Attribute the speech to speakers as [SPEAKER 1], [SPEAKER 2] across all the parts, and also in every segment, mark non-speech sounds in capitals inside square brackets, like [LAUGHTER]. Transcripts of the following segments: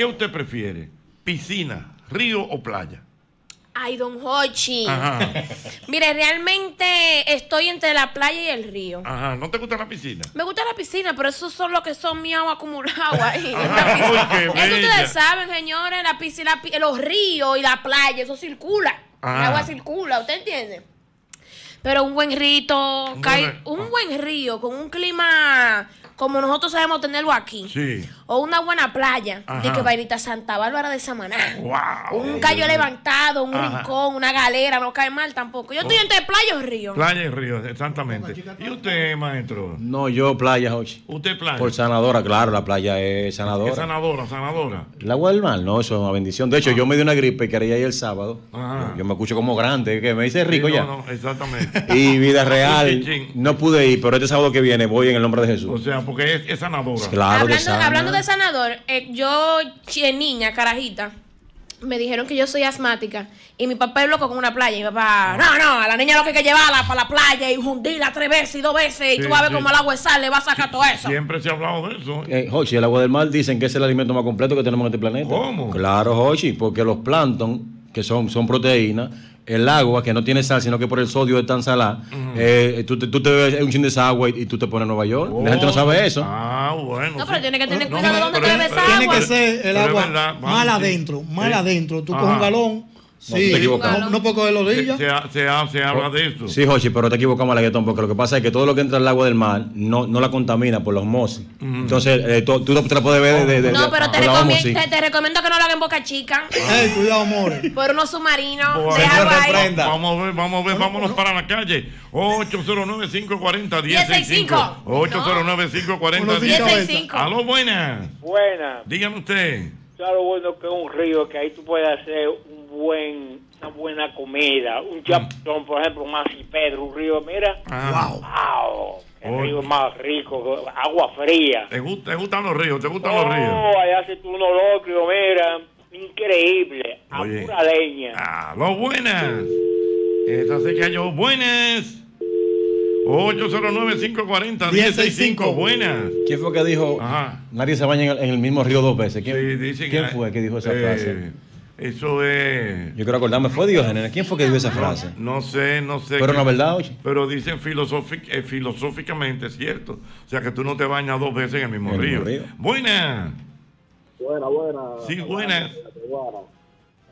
[SPEAKER 1] ¿qué usted prefiere? ¿Piscina, río o playa?
[SPEAKER 2] Ay, don Hochi.
[SPEAKER 1] Ajá.
[SPEAKER 2] Mire, realmente estoy entre la playa y el río.
[SPEAKER 1] Ajá, ¿no te gusta la piscina?
[SPEAKER 2] Me gusta la piscina, pero esos son los que son miau acumulados [LAUGHS] ahí.
[SPEAKER 1] Ajá,
[SPEAKER 2] La piscina.
[SPEAKER 1] uy, qué
[SPEAKER 2] Es que
[SPEAKER 1] bella.
[SPEAKER 2] ustedes saben, señores, la piscina, los ríos y la playa, eso circula.
[SPEAKER 1] Ajá.
[SPEAKER 2] El agua circula, ¿usted entiende? Pero un buen rito,
[SPEAKER 1] Un
[SPEAKER 2] cae-
[SPEAKER 1] buen-
[SPEAKER 2] un buen río con un clima como nosotros sabemos tenerlo aquí.
[SPEAKER 1] Sí.
[SPEAKER 2] O una buena playa.
[SPEAKER 1] Ajá.
[SPEAKER 2] De que vainita Santa Bárbara de Samaná.
[SPEAKER 1] Wow.
[SPEAKER 2] Un callo levantado, un
[SPEAKER 1] Ajá.
[SPEAKER 2] rincón, una galera, no cae mal tampoco. Yo estoy
[SPEAKER 1] Oh.
[SPEAKER 2] entre playa o río.
[SPEAKER 1] Playa y río, exactamente. ¿Y usted, maestro?
[SPEAKER 3] No, yo playa, Jochi.
[SPEAKER 1] ¿Usted playa?
[SPEAKER 3] Por sanadora, claro, la playa es sanadora.
[SPEAKER 1] Es sanadora, sanadora.
[SPEAKER 3] El agua del mar, no, eso es una bendición. De hecho, yo me di una gripe y quería ir el sábado.
[SPEAKER 1] Ajá.
[SPEAKER 3] Yo me escucho como grande, que me dice rico
[SPEAKER 1] Sí, no,
[SPEAKER 3] ya.
[SPEAKER 1] no, exactamente.
[SPEAKER 3] Y vida [LAUGHS] real, no pude ir, pero este sábado que viene voy en el nombre de
[SPEAKER 1] O
[SPEAKER 3] Jesús.
[SPEAKER 1] sea, porque es, es sanadora.
[SPEAKER 3] Claro que
[SPEAKER 2] hablando,
[SPEAKER 3] sana.
[SPEAKER 2] hablando de sanador, eh, yo, niña, carajita, me dijeron que yo soy asmática. Y mi papá es loco con una playa. Y mi papá, no, no, a la niña lo que hay que llevarla para la playa y hundirla tres veces y dos veces. Y
[SPEAKER 1] Sí,
[SPEAKER 2] tú vas a ver
[SPEAKER 1] sí.
[SPEAKER 2] cómo el agua de sal le va a sacar todo eso.
[SPEAKER 1] Siempre se ha hablado de eso.
[SPEAKER 3] Eh, Jochi, el agua del mar dicen que es el alimento más completo que tenemos en este planeta.
[SPEAKER 1] ¿Cómo?
[SPEAKER 3] Claro, Jochi, porque los plancton, que son, son proteínas, el agua que no tiene sal, sino que por el sodio es tan salada, eh, tú, te- tú te bebes un chin de esa agua y, y tú te pones en Nueva York. La gente no sabe eso.
[SPEAKER 1] Ah, bueno.
[SPEAKER 2] No, pero
[SPEAKER 1] sí.
[SPEAKER 2] tiene que tener
[SPEAKER 1] No,
[SPEAKER 2] cuidado de dónde te bebes agua.
[SPEAKER 4] Tiene que ser el agua mal adentro, mal
[SPEAKER 1] Sí.
[SPEAKER 4] adentro. Tú
[SPEAKER 1] Ajá.
[SPEAKER 4] coges un galón,
[SPEAKER 3] No, te
[SPEAKER 4] sí,
[SPEAKER 3] equivocas.
[SPEAKER 4] no, no coger la
[SPEAKER 1] Se,
[SPEAKER 4] orilla.
[SPEAKER 1] se, se ha- se habla de eso.
[SPEAKER 3] Sí, Jochi, pero te equivocamos, Malaguetón, porque lo que pasa es que todo lo que entra al agua del mar no, no la contamina por la osmosis. Entonces, eh, tú, tú te la puedes ver de, de- de-
[SPEAKER 2] No, pero te,
[SPEAKER 3] por
[SPEAKER 2] recomiendo, te, te recomiendo que no lo hagan en Boca Chica.
[SPEAKER 4] Ey, cuidado, more.
[SPEAKER 2] Por unos submarinos.
[SPEAKER 1] Bueno,
[SPEAKER 2] déjalo ahí.
[SPEAKER 1] Vamos a ver, vamos a ver, vámonos para la calle. 809-540-1065. 809-540-1065.
[SPEAKER 2] 1065.
[SPEAKER 1] Aló, buenas.
[SPEAKER 5] Buena.
[SPEAKER 1] Dígame usted.
[SPEAKER 5] Claro, bueno que es un río que ahí tú puedes hacer un buen, una buena comida. Un chapón, por ejemplo, más y Pedro, un río, mira.
[SPEAKER 1] Ah,
[SPEAKER 5] ¡Wow! El
[SPEAKER 1] Oh.
[SPEAKER 5] río más rico, agua fría.
[SPEAKER 1] ¿Te, gusta- te gustan los ríos? ¿Te gustan los ríos?
[SPEAKER 5] Oh, allá se tú unos locos, mira. Increíble. A
[SPEAKER 1] Oye.
[SPEAKER 5] pura leña.
[SPEAKER 1] Aló, buenas. Esa se cayó. Buenas. 809-540-1065. Buenas.
[SPEAKER 3] ¿Quién fue que dijo,
[SPEAKER 1] Ajá.
[SPEAKER 3] nadie se baña en el, en el mismo río dos veces? ¿Quién,
[SPEAKER 1] Sí, dicen
[SPEAKER 3] quién
[SPEAKER 1] que-
[SPEAKER 3] fue que dijo esa
[SPEAKER 1] eh,
[SPEAKER 3] frase?
[SPEAKER 1] Eso es.
[SPEAKER 3] Yo quiero acordarme, fue Diógenes. ¿Quién fue que dijo esa frase?
[SPEAKER 1] No sé, no sé.
[SPEAKER 3] Pero
[SPEAKER 1] qué-
[SPEAKER 3] no es verdad, oye.
[SPEAKER 1] Pero dicen filosófic- eh, filosóficamente, es cierto. O sea que tú no te bañas dos veces en el mismo
[SPEAKER 3] el
[SPEAKER 1] río.
[SPEAKER 3] mismo río.
[SPEAKER 1] Buenas.
[SPEAKER 6] Buena, buena.
[SPEAKER 1] Sí, buenas.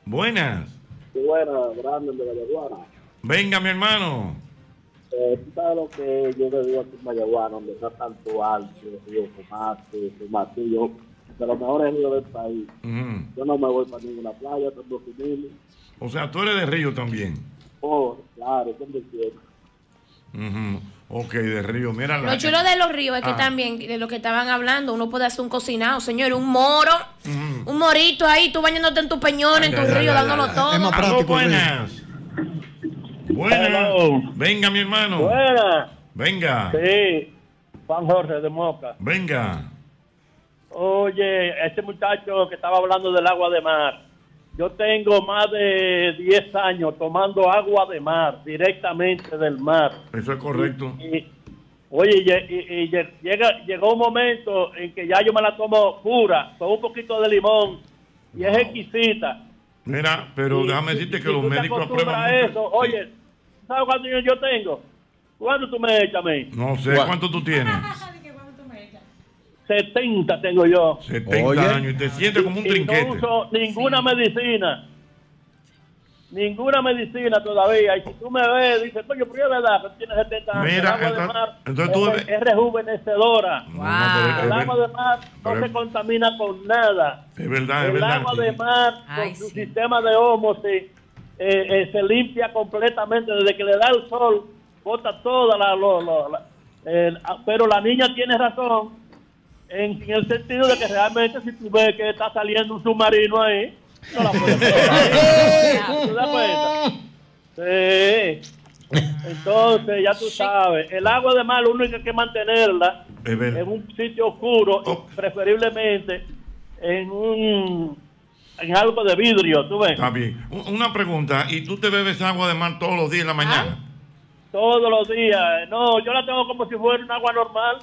[SPEAKER 1] Buenas.
[SPEAKER 6] Sí, buena, grande de Mayaguana.
[SPEAKER 1] Venga, mi hermano.
[SPEAKER 6] Eh, tú sabes lo que yo le digo aquí en Mayaguana, donde está tanto alto, río Tomate, Tomatillo, de los mejores ríos del país. Yo no me voy para ninguna playa, tengo familia.
[SPEAKER 1] O sea, tú eres de río también.
[SPEAKER 6] Oh, claro, siempre quiero.
[SPEAKER 1] Ok, de río. Mira la-
[SPEAKER 2] Lo chulo de los ríos es que
[SPEAKER 1] Ah.
[SPEAKER 2] también, de lo que estaban hablando, uno puede hacer un cocinado, señor, un moro, un morito ahí, tú bañándote en tu peñón, en tu
[SPEAKER 1] Ay, ay,
[SPEAKER 2] río,
[SPEAKER 1] ay,
[SPEAKER 2] dándolo todo.
[SPEAKER 4] Es más práctico,
[SPEAKER 1] buenas. Buenas.
[SPEAKER 5] Hello.
[SPEAKER 1] Venga, mi hermano.
[SPEAKER 5] Buena.
[SPEAKER 1] Venga.
[SPEAKER 5] Sí. Juan Jorge de Moca.
[SPEAKER 1] Venga.
[SPEAKER 5] Oye, este muchacho que estaba hablando del agua de mar, yo tengo más de 10 años tomando agua de mar, directamente del mar.
[SPEAKER 1] Eso es correcto.
[SPEAKER 5] Y, oye, y, y- y lle- llega, llegó un momento en que ya yo me la tomo pura, con un poquito de limón, y es exquisita.
[SPEAKER 1] Mira, pero
[SPEAKER 5] Y-
[SPEAKER 1] déjame decirte que
[SPEAKER 5] y
[SPEAKER 1] los médicos aprueban.
[SPEAKER 5] a
[SPEAKER 1] mucho.
[SPEAKER 5] eso. Oye, ¿sabes cuántos años yo tengo? ¿Cuánto tú me echas a mí?
[SPEAKER 1] No sé
[SPEAKER 3] ¿Cuál?
[SPEAKER 1] cuánto tú tienes. [LAUGHS]
[SPEAKER 5] 70 tengo yo.
[SPEAKER 1] 70
[SPEAKER 3] Oye.
[SPEAKER 1] años y te sientes como un
[SPEAKER 5] Y no
[SPEAKER 1] trinquete.
[SPEAKER 5] uso ninguna medicina. Ninguna medicina todavía. Y si tú me ves, dices, coño, pero es verdad que tú tienes 70 años.
[SPEAKER 1] Mira,
[SPEAKER 5] el agua de
[SPEAKER 1] entonces-
[SPEAKER 5] mar
[SPEAKER 1] entonces tú
[SPEAKER 5] es, rejuvenecedora.
[SPEAKER 1] No, no,
[SPEAKER 5] El agua de mar no
[SPEAKER 1] pero
[SPEAKER 5] se contamina con nada.
[SPEAKER 1] Es verdad, es
[SPEAKER 5] el
[SPEAKER 1] verdad.
[SPEAKER 5] agua de mar,
[SPEAKER 7] Ay,
[SPEAKER 5] con su
[SPEAKER 7] sí.
[SPEAKER 5] sistema de ósmosis, eh, eh, se limpia completamente. Desde que le da el sol, bota toda la... lo- lo- la- el- ah, pero la niña tiene razón en, en el sentido de que realmente si tú ves que está saliendo un submarino ahí, no la puedes probar. [LAUGHS] ¿Tú das cuenta? Sí. Entonces, ya tú sabes, el agua de mar, uno hay que mantenerla
[SPEAKER 1] Es verdad.
[SPEAKER 5] en un sitio oscuro,
[SPEAKER 1] Oh.
[SPEAKER 5] preferiblemente en un en algo de vidrio, tú ves,
[SPEAKER 1] Está bien. Una pregunta, ¿y tú te bebes agua de mar todos los días en la mañana?
[SPEAKER 5] todos los días. No, yo la tengo como si fuera un agua normal.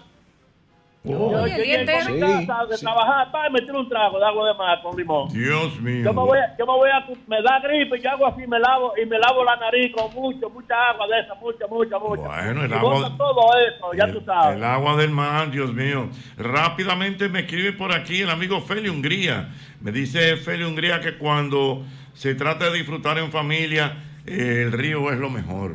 [SPEAKER 1] Oh,
[SPEAKER 5] Yo,
[SPEAKER 2] Oye,
[SPEAKER 5] yo llego a mi casa de
[SPEAKER 3] Sí.
[SPEAKER 5] trabajar, pa, y me tiro un trago de agua de mar con limón.
[SPEAKER 1] Dios mío.
[SPEAKER 5] Yo me voy, a- yo me voy a, me da gripe, yo hago así, me lavo y me lavo la nariz con mucho, mucha agua de esa, mucha, mucha, mucha.
[SPEAKER 1] Bueno, el
[SPEAKER 5] Y
[SPEAKER 1] agua-
[SPEAKER 5] todo eso, ya
[SPEAKER 1] el,
[SPEAKER 5] tú sabes.
[SPEAKER 1] el agua del mar, Dios mío. Rápidamente me escribe por aquí el amigo Feli Hungría. Me dice Feli Hungría que cuando se trata de disfrutar en familia, eh, el río es lo mejor.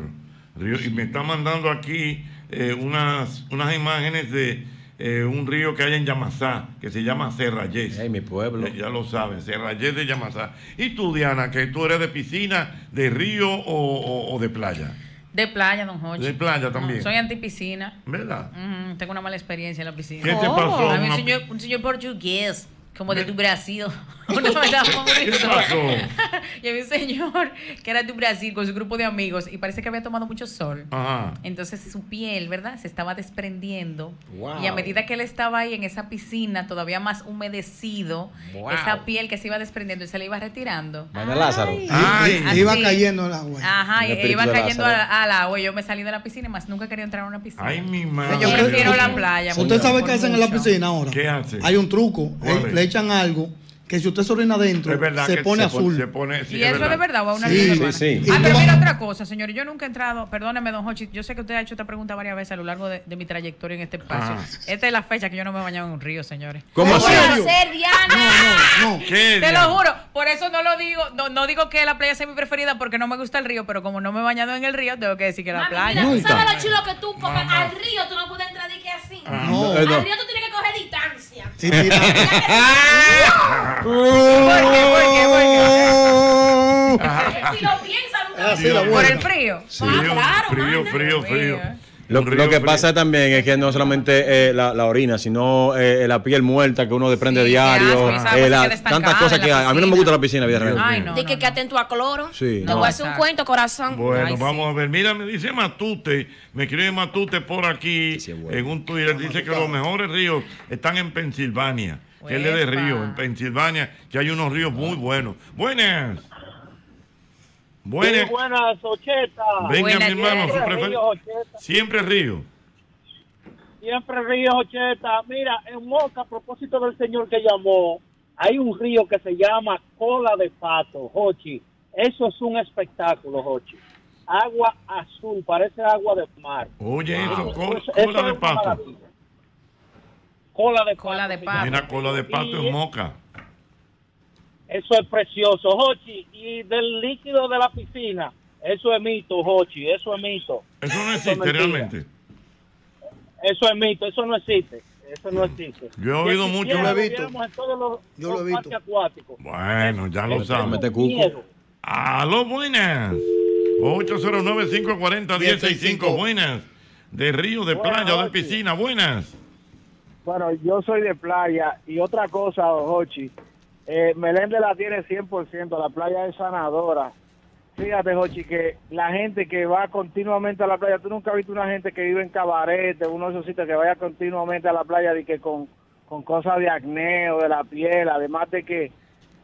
[SPEAKER 1] Río- y me está mandando aquí eh, unas, unas imágenes de eh, un río que hay en Yamasá, que se llama Serrayés.
[SPEAKER 3] Ay, mi pueblo.
[SPEAKER 1] Ya, ya lo saben, Serrayés de Yamasá. ¿Y tú, Diana, que tú eres de piscina, de río o, o- o de playa?
[SPEAKER 4] De playa, don Jorge.
[SPEAKER 1] De playa también.
[SPEAKER 4] No, soy antipiscina.
[SPEAKER 1] ¿Verdad?
[SPEAKER 4] Tengo una mala experiencia en la piscina.
[SPEAKER 1] ¿Qué te
[SPEAKER 2] Oh.
[SPEAKER 1] pasó?
[SPEAKER 4] A mí un señor, un señor portugués, como de tu Brasil. [LAUGHS] Una. [LAUGHS] [LAUGHS] Y había un señor que era de Brasil con su grupo de amigos y parece que había tomado mucho sol.
[SPEAKER 1] Ajá.
[SPEAKER 4] Entonces su piel, ¿verdad? Se estaba desprendiendo.
[SPEAKER 3] Wow.
[SPEAKER 4] Y a medida que él estaba ahí en esa piscina, todavía más humedecido,
[SPEAKER 3] Wow.
[SPEAKER 4] esa piel que se iba desprendiendo y se le iba retirando.
[SPEAKER 3] Vaina Lázaro.
[SPEAKER 1] Ay,
[SPEAKER 4] Así.
[SPEAKER 7] Iba cayendo el agua.
[SPEAKER 4] Ajá,
[SPEAKER 3] espíritu
[SPEAKER 4] iba cayendo al, al agua yo me salí de la piscina y más nunca quería entrar a una piscina.
[SPEAKER 1] ay, mi madre.
[SPEAKER 7] Yo
[SPEAKER 4] prefiero la playa.
[SPEAKER 7] ¿Usted
[SPEAKER 4] mucho,
[SPEAKER 7] sabe qué hacen en la piscina ahora?
[SPEAKER 1] ¿Qué hace?
[SPEAKER 7] Hay un truco.
[SPEAKER 1] ¿Cuál
[SPEAKER 7] eh,
[SPEAKER 1] es?
[SPEAKER 7] Le echan algo que si usted se orina adentro, se pone
[SPEAKER 1] se pone-
[SPEAKER 7] azul.
[SPEAKER 1] se pone- sí,
[SPEAKER 4] ¿Y
[SPEAKER 1] es
[SPEAKER 4] eso es de verdad o a una
[SPEAKER 7] Sí.
[SPEAKER 4] Ah, pero mira otra cosa, señor. Yo nunca he entrado, perdóneme, don Hochi. Yo sé que usted ha hecho esta pregunta varias veces a lo largo de, de mi trayectoria en este espacio.
[SPEAKER 1] Ajá.
[SPEAKER 4] Esta es la fecha que yo no me he bañado en un río, señores.
[SPEAKER 3] ¿Cómo
[SPEAKER 7] ¿En
[SPEAKER 3] así?
[SPEAKER 2] Diana?
[SPEAKER 7] No, no.
[SPEAKER 1] ¿Qué?
[SPEAKER 4] Te
[SPEAKER 1] Diana?
[SPEAKER 4] lo juro, por eso no lo digo, no, no digo que la playa sea mi preferida porque no me gusta el río, pero como no me he bañado en el río, tengo que decir que la
[SPEAKER 2] Mami,
[SPEAKER 4] playa.
[SPEAKER 2] mira, tú
[SPEAKER 3] Nunca.
[SPEAKER 2] sabes lo chulo que tú, porque
[SPEAKER 1] Mamá.
[SPEAKER 2] al río tú no puedes entrar de que así.
[SPEAKER 1] Ah.
[SPEAKER 7] No.
[SPEAKER 2] Al
[SPEAKER 3] no.
[SPEAKER 2] río tú tienes
[SPEAKER 7] Sí, tira-
[SPEAKER 4] ¿Por qué? ¿Por qué? ¿Por qué?
[SPEAKER 2] Si lo
[SPEAKER 7] Así la
[SPEAKER 4] ¿Por el frío?
[SPEAKER 1] Frío,
[SPEAKER 2] claro,
[SPEAKER 1] frío, frío, frío.
[SPEAKER 3] Lo, que
[SPEAKER 1] frío.
[SPEAKER 3] pasa también es que no solamente eh, la, la orina, sino eh, la piel muerta que uno desprende
[SPEAKER 4] Sí,
[SPEAKER 3] diario,
[SPEAKER 4] asco,
[SPEAKER 3] eh, la- tantas cosas que hay. A mí no me gusta la piscina, vida real.
[SPEAKER 4] Ay, no.
[SPEAKER 2] De que, que atento a cloro.
[SPEAKER 3] Sí,
[SPEAKER 2] Te
[SPEAKER 3] no.
[SPEAKER 2] voy a hacer un cuento, corazón.
[SPEAKER 1] Bueno,
[SPEAKER 4] Ay, sí.
[SPEAKER 1] vamos a ver. Mira, me dice Matute, me escribe Matute por aquí
[SPEAKER 3] Sí, bueno.
[SPEAKER 1] en un Twitter. Dice que los mejores ríos están en Pensilvania. Que él es de río, en Pensilvania, que hay unos ríos muy buenos. Buenas. Buenas.
[SPEAKER 5] Sí, buenas, Ocheta.
[SPEAKER 1] Venga,
[SPEAKER 4] Buenas,
[SPEAKER 1] mi hermano, su
[SPEAKER 5] Siempre Río Ocheta.
[SPEAKER 1] Siempre río.
[SPEAKER 5] Siempre Río Ocheta. Mira, en Moca, a propósito del señor que llamó, hay un río que se llama Cola de Pato, Jochi. Eso es un espectáculo, Jochi. Agua azul, parece agua de mar.
[SPEAKER 1] Oye, eso, col-
[SPEAKER 5] Eso- eso
[SPEAKER 1] cola
[SPEAKER 5] es
[SPEAKER 1] de
[SPEAKER 5] una
[SPEAKER 1] pato.
[SPEAKER 5] Cola de
[SPEAKER 4] Cola de pato.
[SPEAKER 1] Mira, cola de pato
[SPEAKER 5] Y
[SPEAKER 1] en moca.
[SPEAKER 5] Eso es precioso, Jochi. Y del líquido de la piscina, eso es mito, Jochi, eso es mito.
[SPEAKER 1] Eso no
[SPEAKER 5] es
[SPEAKER 1] existe realmente.
[SPEAKER 5] Eso es mito, eso no existe. Eso no existe.
[SPEAKER 1] Yo he oído mucho-
[SPEAKER 7] Yo lo he visto.
[SPEAKER 5] viviéramos en todos los,
[SPEAKER 7] Yo lo he visto.
[SPEAKER 5] acuáticos.
[SPEAKER 1] Bueno, ya lo sabes.
[SPEAKER 3] Mete
[SPEAKER 5] un
[SPEAKER 3] cuco.
[SPEAKER 5] miedo.
[SPEAKER 1] Aló, buenas. 809-540-1065. Buenas. De río, de
[SPEAKER 6] Buenas
[SPEAKER 1] playa o de piscina. Buenas.
[SPEAKER 6] Bueno, yo soy de playa y otra cosa, Jochi, eh, Meléndez la tiene 100%, la playa es sanadora. Fíjate, Jochi, que la gente que va continuamente a la playa, tú nunca has visto una gente que vive en cabaret, uno de esos sitios que vaya continuamente a la playa y que con, con cosas de acné o de la piel, además de que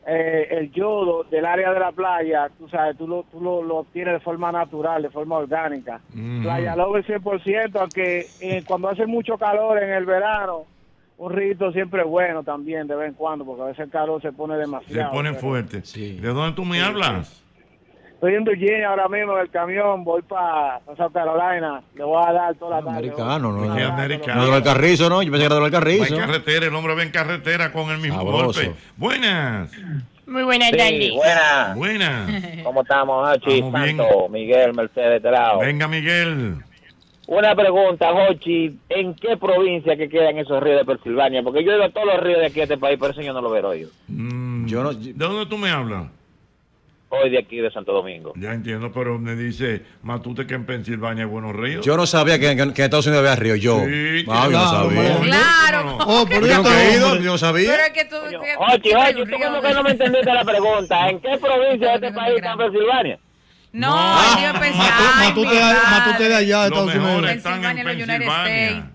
[SPEAKER 6] eh, el yodo del área de la playa, tú sabes, tú lo, tú lo, lo obtienes de forma natural, de forma orgánica.
[SPEAKER 1] Ujú.
[SPEAKER 6] Playa Lover 100%, aunque eh, cuando hace mucho calor en el verano, un rito siempre es bueno también de vez en cuando, porque a veces el calor se pone
[SPEAKER 1] Se
[SPEAKER 6] demasiado.
[SPEAKER 1] ponen
[SPEAKER 6] pero-
[SPEAKER 1] fuerte.
[SPEAKER 3] Sí.
[SPEAKER 1] ¿De dónde tú me hablas?
[SPEAKER 6] Estoy en Virginia ahora mismo en el camión, voy para South Carolina, le voy a dar toda la tarde.
[SPEAKER 3] Americano, ¿no?
[SPEAKER 1] Sí, americano.
[SPEAKER 3] No, del carrizo, ¿no? Yo pensé que era del
[SPEAKER 1] Va
[SPEAKER 3] carrizo.
[SPEAKER 1] en carretera, el hombre va en carretera con el mismo
[SPEAKER 3] Sabroso.
[SPEAKER 1] golpe. Buenas.
[SPEAKER 2] Muy buena
[SPEAKER 8] Sí, buenas.
[SPEAKER 1] Buenas.
[SPEAKER 8] ¿Cómo estamos. Santo, Miguel, Mercedes, de este lado.
[SPEAKER 1] Venga, Miguel.
[SPEAKER 8] Una pregunta, Hochi. ¿En qué provincia que quedan esos ríos de Pensilvania? Porque yo he ido a todos los ríos de aquí de este país, pero eso yo no lo veo hoy.
[SPEAKER 1] Mm,
[SPEAKER 3] Yo no-
[SPEAKER 1] ¿De dónde tú me hablas?
[SPEAKER 8] Hoy de aquí de Santo Domingo.
[SPEAKER 1] Ya entiendo, pero me dice Matute que en Pensilvania hay buenos ríos.
[SPEAKER 3] Yo no sabía que, que- que en Estados Unidos había río. Yo.
[SPEAKER 1] Sí,
[SPEAKER 3] Ah, yo no
[SPEAKER 7] claro,
[SPEAKER 3] sabía.
[SPEAKER 4] Claro.
[SPEAKER 1] No, no.
[SPEAKER 7] Oh, pero
[SPEAKER 3] Yo
[SPEAKER 7] ya
[SPEAKER 3] nunca he ido,
[SPEAKER 7] hombre.
[SPEAKER 3] yo no sabía.
[SPEAKER 4] Pero es que tú... que-
[SPEAKER 8] Hochi,
[SPEAKER 4] que hay
[SPEAKER 8] Hochi,
[SPEAKER 4] un
[SPEAKER 8] ¿tú
[SPEAKER 4] río
[SPEAKER 8] cómo que no me entendiste la pregunta? ¿En qué provincia de este país está Pensilvania?
[SPEAKER 4] No,
[SPEAKER 3] Ah,
[SPEAKER 4] yo pensé...
[SPEAKER 7] Matute,
[SPEAKER 4] ay,
[SPEAKER 7] Matute de-
[SPEAKER 4] padre.
[SPEAKER 7] Matute de allá de Estados Unidos.
[SPEAKER 1] están en
[SPEAKER 4] Pensilvania,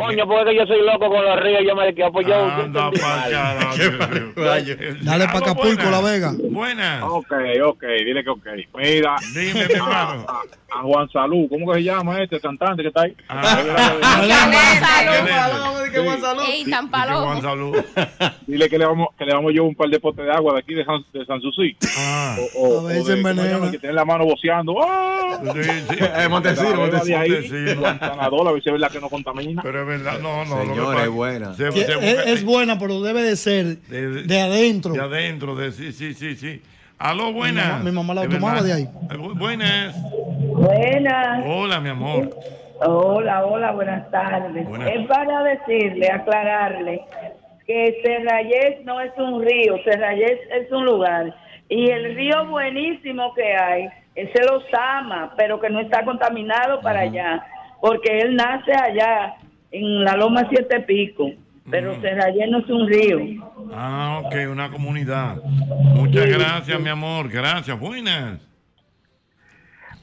[SPEAKER 8] Coño, porque yo soy loco con los ríos, yo me quedo, pues yo
[SPEAKER 1] Anda. [LAUGHS]
[SPEAKER 7] Dale para Acapulco, La Vega.
[SPEAKER 1] Buenas.
[SPEAKER 9] Ok, ok, dile que ok. Mira,
[SPEAKER 1] Dime, mi hermano. [LAUGHS]
[SPEAKER 9] a, a Juan Salud, ¿cómo que se llama este cantante que está ahí?
[SPEAKER 2] Ey, tan
[SPEAKER 1] Juan
[SPEAKER 2] palo.
[SPEAKER 1] Salud. [LAUGHS]
[SPEAKER 9] Dile que le vamos que le vamos yo un par de potes de agua de aquí de San, de San Susi.
[SPEAKER 1] Ah.
[SPEAKER 9] O, o,
[SPEAKER 7] A ver,
[SPEAKER 9] o
[SPEAKER 7] se
[SPEAKER 9] de, ¿cómo se
[SPEAKER 7] envenena.
[SPEAKER 9] llama? que tiene la mano boceando. ¡Ah!
[SPEAKER 1] Sí, sí.
[SPEAKER 3] Eh, Montesino,
[SPEAKER 1] Montesino.
[SPEAKER 9] Juan Sanador, a ver si es verdad que no contamina.
[SPEAKER 1] Pero verdad, no, no. lo que
[SPEAKER 3] Señora,
[SPEAKER 1] pasa-
[SPEAKER 3] es buena.
[SPEAKER 1] se- se
[SPEAKER 7] es,
[SPEAKER 1] busca-
[SPEAKER 7] es buena, pero debe de ser
[SPEAKER 1] De-
[SPEAKER 7] de adentro.
[SPEAKER 1] De adentro, de sí, sí, sí, sí. Aló, buenas.
[SPEAKER 7] Mi mamá- mi mamá la tomaba
[SPEAKER 1] verdad.
[SPEAKER 7] de ahí.
[SPEAKER 1] Eh, bu- Buenas.
[SPEAKER 10] Buenas.
[SPEAKER 1] Hola, mi amor.
[SPEAKER 10] Hola, hola, buenas tardes.
[SPEAKER 1] Buenas.
[SPEAKER 10] Es para decirle, aclararle, que Serrayés no es un río, Serrayés es un lugar. Y el río buenísimo que hay es el Osama, pero que no está contaminado para allá, porque él nace allá, en la Loma Siete Pico. Pero Serrayés no es un río.
[SPEAKER 1] Ah, ok, una comunidad. Muchas gracias, mi amor. Gracias. Buenas.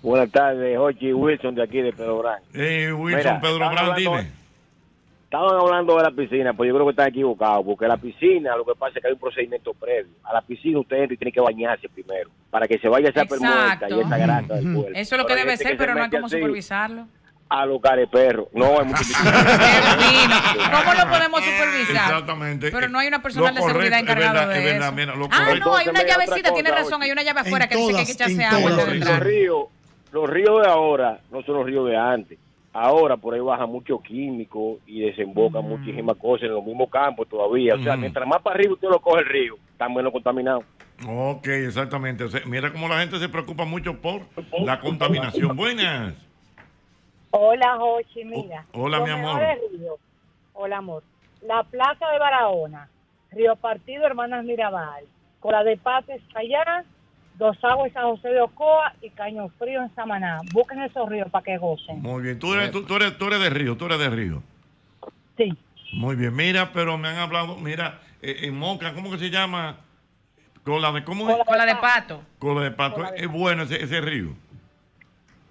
[SPEAKER 8] Buenas tardes, Jochi Wilson de aquí de Pedro Brán.
[SPEAKER 1] Eh, Wilson,
[SPEAKER 8] Mira,
[SPEAKER 1] Pedro Brand, dime.
[SPEAKER 8] Estaban hablando de la piscina, pues yo creo que están equivocados, porque la piscina lo que pasa es que hay un procedimiento previo. A la piscina usted entra y tiene que bañarse primero, para que se vaya esa permuenta y esa grasa del cuerpo.
[SPEAKER 4] Eso es lo que debe ser,
[SPEAKER 8] se
[SPEAKER 4] pero no hay como
[SPEAKER 8] así
[SPEAKER 4] supervisarlo.
[SPEAKER 8] A los careperros. No, es muy [LAUGHS]
[SPEAKER 4] ¿Cómo lo podemos supervisar?
[SPEAKER 1] Exactamente.
[SPEAKER 4] Pero no hay una persona de seguridad encargada de eso.
[SPEAKER 1] mira,
[SPEAKER 4] ah, no, hay una
[SPEAKER 8] Entonces,
[SPEAKER 4] llavecita, tiene razón, hay una llave
[SPEAKER 7] En
[SPEAKER 4] afuera que dice que hay que
[SPEAKER 7] todas,
[SPEAKER 4] echarse
[SPEAKER 7] en
[SPEAKER 4] agua
[SPEAKER 7] todas.
[SPEAKER 8] los ríos, los ríos de ahora no son los ríos de antes. Ahora por ahí baja mucho químico y desemboca muchísimas cosas en los mismos campos todavía. O sea,
[SPEAKER 1] Mm.
[SPEAKER 8] mientras más para arriba usted lo coge el río, está menos contaminado.
[SPEAKER 1] Ok, exactamente. O sea, mira cómo la gente se preocupa mucho por la contaminación. Buenas.
[SPEAKER 11] Hola, Jochi, mira.
[SPEAKER 1] Oh, hola,
[SPEAKER 11] los
[SPEAKER 1] mi amor.
[SPEAKER 11] Hola, amor. La Plaza de Barahona, Río Partido, Hermanas Mirabal, Cola de Pates allá, Dos Aguas, San José de Ocoa y Caño Frío en Samaná. Busquen esos ríos para que gocen.
[SPEAKER 1] Muy bien. Tú eres, tú, tú eres, tú eres de Río, tú eres de Río.
[SPEAKER 11] Sí.
[SPEAKER 1] Muy bien. Mira, pero me han hablado, mira, eh, en Moca, ¿cómo que se llama? Cola de, ¿cómo es?
[SPEAKER 4] Cola de pato.
[SPEAKER 1] Cola de pato. Es bueno ese, ese río.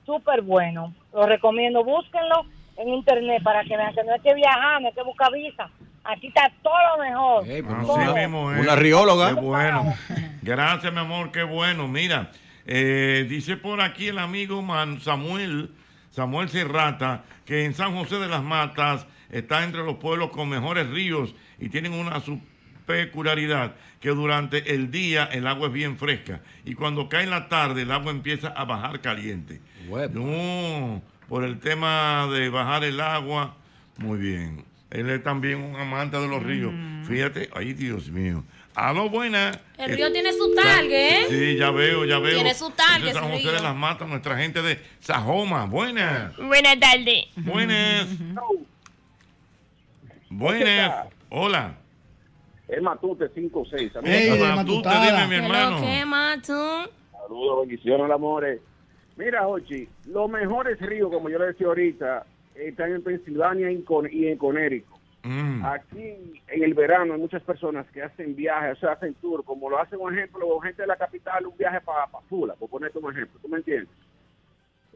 [SPEAKER 11] Súper bueno. Lo recomiendo. Búsquenlo en internet para que vean que no hay que viajar, no hay que buscar visa. Aquí está todo lo mejor.
[SPEAKER 3] Ey, pues,
[SPEAKER 1] Así
[SPEAKER 11] Todo.
[SPEAKER 1] mismo es.
[SPEAKER 3] Una rióloga.
[SPEAKER 1] Qué bueno. Gracias, mi amor, qué bueno. Mira, eh, dice por aquí el amigo Man- Samuel, Samuel Serrata, que en San José de las Matas está entre los pueblos con mejores ríos y tienen una su- peculiaridad que durante el día el agua es bien fresca y cuando cae en la tarde el agua empieza a bajar caliente. No, por el tema de bajar el agua, muy bien. Él es también un amante de los ríos. Fíjate, ay Dios mío. Aló, buena.
[SPEAKER 2] El río tiene su targue, ¿eh?
[SPEAKER 1] Sí, ya veo, ya veo.
[SPEAKER 2] Tiene su target,
[SPEAKER 1] Ese San José
[SPEAKER 2] río.
[SPEAKER 1] de las Matas, nuestra gente de Sajoma. Buenas.
[SPEAKER 2] Buenas tardes.
[SPEAKER 1] Buenas. [LAUGHS] Buenas. Hola.
[SPEAKER 9] Es Matute 56.
[SPEAKER 7] Ey, de
[SPEAKER 1] Matute, dime, mi hermano.
[SPEAKER 2] ¿Qué tú?
[SPEAKER 9] Saludos, bendiciones, amores. Mira, Ochi, los mejores ríos, como yo le decía ahorita, están en Pensilvania y en Con- y en Connecticut.
[SPEAKER 1] Mm.
[SPEAKER 9] Aquí en el verano hay muchas personas que hacen viajes, o sea, hacen tour, como lo hacen, por ejemplo, gente de la capital, un viaje para Fula, por ponerte un ejemplo, ¿tú me entiendes?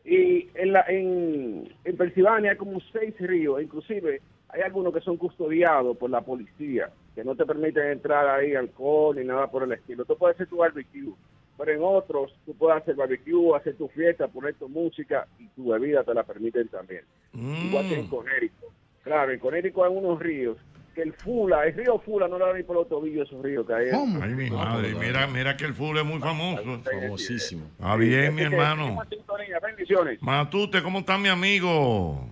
[SPEAKER 9] Y en, la, en, en Pensilvania hay como seis ríos, inclusive hay algunos que son custodiados por la policía, que no te permiten entrar ahí alcohol ni nada por el estilo. Tú puedes hacer tu barbecue, pero en otros tú puedes hacer barbecue, hacer tu fiesta, poner tu música y tu bebida te la permiten también. Igual que en
[SPEAKER 1] Mm.
[SPEAKER 9] Conérico. Claro, en Conérico hay unos ríos que el Fula, el río Fula no le da ni por los tobillos esos ríos que hay.
[SPEAKER 7] ¿Cómo?
[SPEAKER 1] Ay, mi madre. Mira, mira que el fútbol es muy famoso.
[SPEAKER 3] Famosísimo.
[SPEAKER 1] Ah, bien, mi hermano.
[SPEAKER 9] Bendiciones.
[SPEAKER 1] Matute, ¿cómo está mi amigo?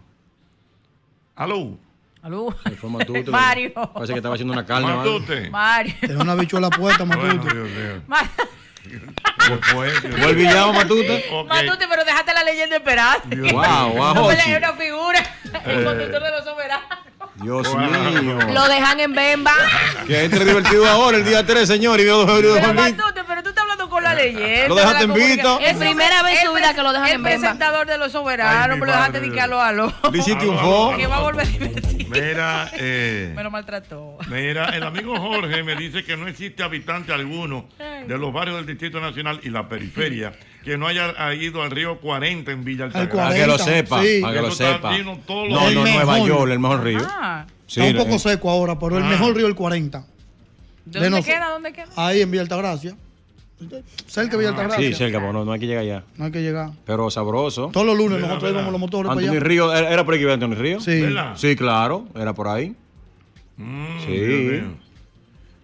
[SPEAKER 1] Aló.
[SPEAKER 4] Aló.
[SPEAKER 3] Ahí fue Matute. [LAUGHS]
[SPEAKER 4] Mario.
[SPEAKER 3] Parece que estaba haciendo una carne.
[SPEAKER 1] Matute.
[SPEAKER 4] Mario.
[SPEAKER 7] Es una bichuela puesta,
[SPEAKER 1] Bueno,
[SPEAKER 7] Matute.
[SPEAKER 1] Dios mío.
[SPEAKER 4] Ma-.
[SPEAKER 3] Vuelve y llama, Matute.
[SPEAKER 1] Ok.
[SPEAKER 4] Matute, pero déjate la leyenda esperar.
[SPEAKER 3] Wow, wow,
[SPEAKER 4] No me una figura. El
[SPEAKER 1] Eh.
[SPEAKER 4] conductor de los soberanos.
[SPEAKER 3] Dios
[SPEAKER 1] Wow.
[SPEAKER 3] mío.
[SPEAKER 2] Lo dejan en Bemba.
[SPEAKER 3] Que entre divertido ahora, el día 3, señor. Y veo dos
[SPEAKER 4] Pero Con la leyenda.
[SPEAKER 3] Lo dejaste
[SPEAKER 4] de
[SPEAKER 3] en visto.
[SPEAKER 2] Es primera vez en su
[SPEAKER 4] El
[SPEAKER 2] vida que lo dejan
[SPEAKER 4] el
[SPEAKER 2] en Bemba.
[SPEAKER 4] presentador de los soberanos, pero dejaste de que
[SPEAKER 3] hiciste un
[SPEAKER 1] Aló, [LAUGHS]
[SPEAKER 3] fo.
[SPEAKER 1] aló,
[SPEAKER 4] Que va a volver divertido.
[SPEAKER 1] Mira, eh,
[SPEAKER 4] Me lo maltrató.
[SPEAKER 1] Mira, el amigo Jorge me dice que no existe habitante alguno de los barrios del Distrito Nacional y la periferia que no haya ido al río 40 en Villa Altagracia.
[SPEAKER 3] Para que lo sepa,
[SPEAKER 7] sí.
[SPEAKER 3] para que lo sepa. No, no,
[SPEAKER 7] El
[SPEAKER 3] Nueva
[SPEAKER 7] mejor.
[SPEAKER 3] York, el mejor río.
[SPEAKER 4] Ah,
[SPEAKER 3] Sí,
[SPEAKER 7] Está un poco
[SPEAKER 3] eh,
[SPEAKER 7] seco ahora, pero el
[SPEAKER 1] Ah.
[SPEAKER 7] mejor río el 40.
[SPEAKER 4] ¿De
[SPEAKER 7] De
[SPEAKER 4] dónde
[SPEAKER 7] nos-
[SPEAKER 4] queda? ¿Dónde queda?
[SPEAKER 7] Ahí en Villa Altagracia. Cerca de Villa Altagracia.
[SPEAKER 3] Sí, cerca, pero no, no hay que llegar allá.
[SPEAKER 7] No hay que llegar.
[SPEAKER 3] Pero sabroso.
[SPEAKER 7] Todos los lunes
[SPEAKER 1] Verdad,
[SPEAKER 7] nosotros
[SPEAKER 1] verdad.
[SPEAKER 7] íbamos los motores para allá.
[SPEAKER 3] Río, ¿era era por aquí Anthony Río?
[SPEAKER 7] Sí.
[SPEAKER 1] ¿Verdad?
[SPEAKER 3] Sí, claro, era por ahí.
[SPEAKER 1] Mm,
[SPEAKER 3] Sí.
[SPEAKER 1] Dios mío.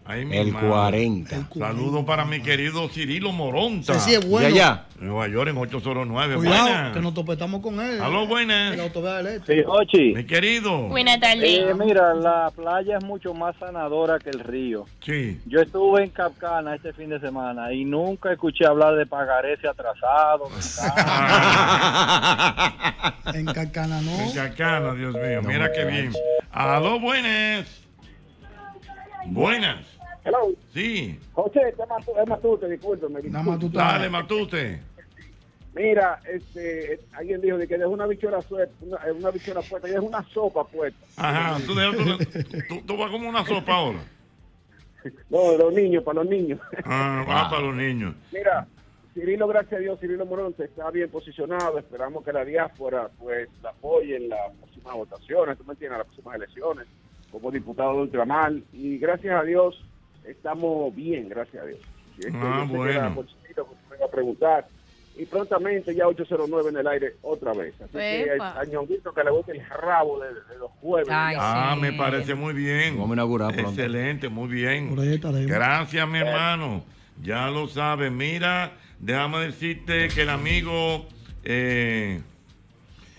[SPEAKER 1] Ay, mi
[SPEAKER 3] El
[SPEAKER 1] madre.
[SPEAKER 3] 40.
[SPEAKER 1] Saludos para mi querido Cirilo Moronta.
[SPEAKER 7] Sí es bueno.
[SPEAKER 3] ¿Y allá?
[SPEAKER 1] Nueva York en 809.
[SPEAKER 7] Cuidado,
[SPEAKER 1] Buenas.
[SPEAKER 7] que nos topetamos con él.
[SPEAKER 1] Aló, buenas.
[SPEAKER 7] El.
[SPEAKER 9] Sí, Ochi.
[SPEAKER 1] Mi querido.
[SPEAKER 2] Buenas tardes.
[SPEAKER 9] Eh, mira, la playa es mucho más sanadora que el río.
[SPEAKER 1] Sí.
[SPEAKER 9] Yo estuve en Capcana este fin de semana y nunca escuché hablar de pagarés atrasados. [LAUGHS] [LAUGHS]
[SPEAKER 7] En Cacana, ¿no?
[SPEAKER 1] En Chacana, Dios mío. Mira qué bien. Aló, buenas. Buenas.
[SPEAKER 9] Hello.
[SPEAKER 1] Sí.
[SPEAKER 9] José, es Matute, discúlpeme.
[SPEAKER 7] Tú
[SPEAKER 1] Dale. Matute.
[SPEAKER 9] Mira, este, alguien dijo de que es una bichora suelta, una, eh, una bichora puesta, y es una sopa puesta.
[SPEAKER 1] Ajá. Tú, dejas tu- tú, tú vas como una sopa ahora.
[SPEAKER 9] No, de los niños, para los niños.
[SPEAKER 1] Ah, va para los niños.
[SPEAKER 9] Mira, Cirilo, gracias a Dios, Cirilo Morón se está bien posicionado. Esperamos que la diáspora pues la apoye en las próximas votaciones, tú me entiendes, las próximas elecciones, como diputado de ultramar. Y gracias a Dios estamos bien, gracias a Dios. Y este,
[SPEAKER 1] Ah,
[SPEAKER 9] que
[SPEAKER 1] bueno.
[SPEAKER 9] que a preguntar. Y prontamente ya 809 en el aire otra vez. Así que
[SPEAKER 4] Epa.
[SPEAKER 9] a a Ñonguito que le guste el rabo de, de los jueves.
[SPEAKER 4] Ay.
[SPEAKER 1] Ah,
[SPEAKER 4] Sí.
[SPEAKER 1] me parece muy bien.
[SPEAKER 3] Vamos a inaugurar pronto.
[SPEAKER 1] Excelente, muy bien. Gracias, mi hermano. Ya lo sabes. Mira, déjame decirte que el amigo, eh,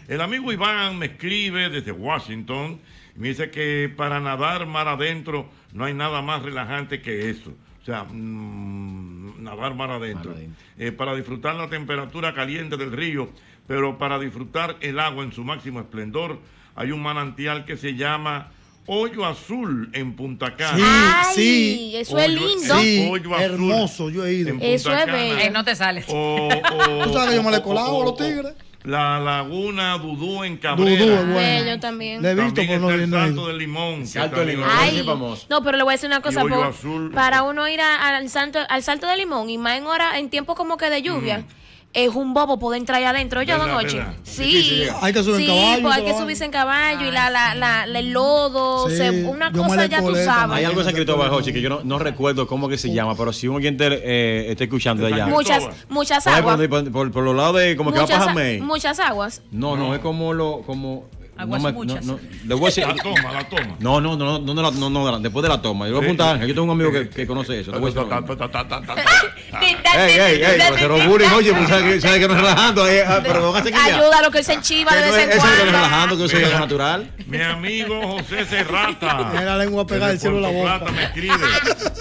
[SPEAKER 1] el amigo Iván me escribe desde Washington. Me dice que para nadar mar adentro no hay nada más relajante que eso. O sea, mm, nadar mar adentro.
[SPEAKER 3] Mar adentro.
[SPEAKER 1] Eh, para disfrutar la temperatura caliente del río, pero para disfrutar el agua en su máximo esplendor, hay un manantial que se llama Hoyo Azul en Punta Cana.
[SPEAKER 7] Sí,
[SPEAKER 2] Ay,
[SPEAKER 7] sí.
[SPEAKER 2] eso es
[SPEAKER 1] Hoyo-
[SPEAKER 2] lindo.
[SPEAKER 7] Sí,
[SPEAKER 1] Pollo azul.
[SPEAKER 7] hermoso, yo he ido.
[SPEAKER 1] En
[SPEAKER 2] Eso
[SPEAKER 1] Punta
[SPEAKER 2] es
[SPEAKER 1] Cana.
[SPEAKER 2] bello.
[SPEAKER 4] No te sales.
[SPEAKER 1] O, o-
[SPEAKER 7] Tú sabes que yo me le he colado a los tigres.
[SPEAKER 1] La laguna Dudú en
[SPEAKER 7] Dudú
[SPEAKER 1] Cabrera.
[SPEAKER 7] es bueno.
[SPEAKER 2] Bello también.
[SPEAKER 7] Le he visto,
[SPEAKER 1] También
[SPEAKER 7] no
[SPEAKER 1] está el
[SPEAKER 7] ido.
[SPEAKER 1] del Limón.
[SPEAKER 3] Salto del Limón.
[SPEAKER 2] Ay, no, pero le voy a decir una cosa. por-
[SPEAKER 1] azul.
[SPEAKER 2] para uno ir a- al salto, al salto de limón y más en hora, en tiempo como que de lluvia, es un bobo poder entrar ahí adentro. Yo,
[SPEAKER 1] ¿Verdad,
[SPEAKER 2] don Ochi. Sí.
[SPEAKER 7] Hay que subir en
[SPEAKER 2] sí,
[SPEAKER 7] caballo y
[SPEAKER 2] pues hay que subirse en caballo y la, la, la, la- el lodo,
[SPEAKER 7] Sí,
[SPEAKER 2] se- una
[SPEAKER 7] yo me
[SPEAKER 2] cosa ya tú
[SPEAKER 7] colé
[SPEAKER 2] sabes.
[SPEAKER 3] Hay algo en San Cristóbal, Jochi, que yo no, no recuerdo cómo que se llama, pero si un oyente eh, está escuchando de allá.
[SPEAKER 2] Muchas, muchas aguas.
[SPEAKER 3] por, por- por- por los lados de como que va
[SPEAKER 2] Muchas, a-
[SPEAKER 3] Jamey.
[SPEAKER 2] muchas aguas.
[SPEAKER 3] No, no, es como lo. Como,
[SPEAKER 4] Aguas
[SPEAKER 3] no me-
[SPEAKER 4] muchas.
[SPEAKER 3] No, no, le voy a decir-
[SPEAKER 1] La toma, la toma.
[SPEAKER 3] No, no, no, no, no, no, no, no, después de la toma. Yo le voy a apuntar a Ángel, yo tengo un amigo que, que conoce eso. le voy a. Ey, ey, ey, pero bullying, oye, pues sabes que, no es relajando, eh, pero póngase que ya.
[SPEAKER 2] Ayuda a lo que él se enchiva de vez en
[SPEAKER 3] Eso es que no es
[SPEAKER 2] cuando.
[SPEAKER 3] relajando, que eso es algo natural.
[SPEAKER 1] Mi amigo José Serrata. [LAUGHS]
[SPEAKER 7] Tiene la lengua pegada al cielo de la boca.
[SPEAKER 1] Me escribe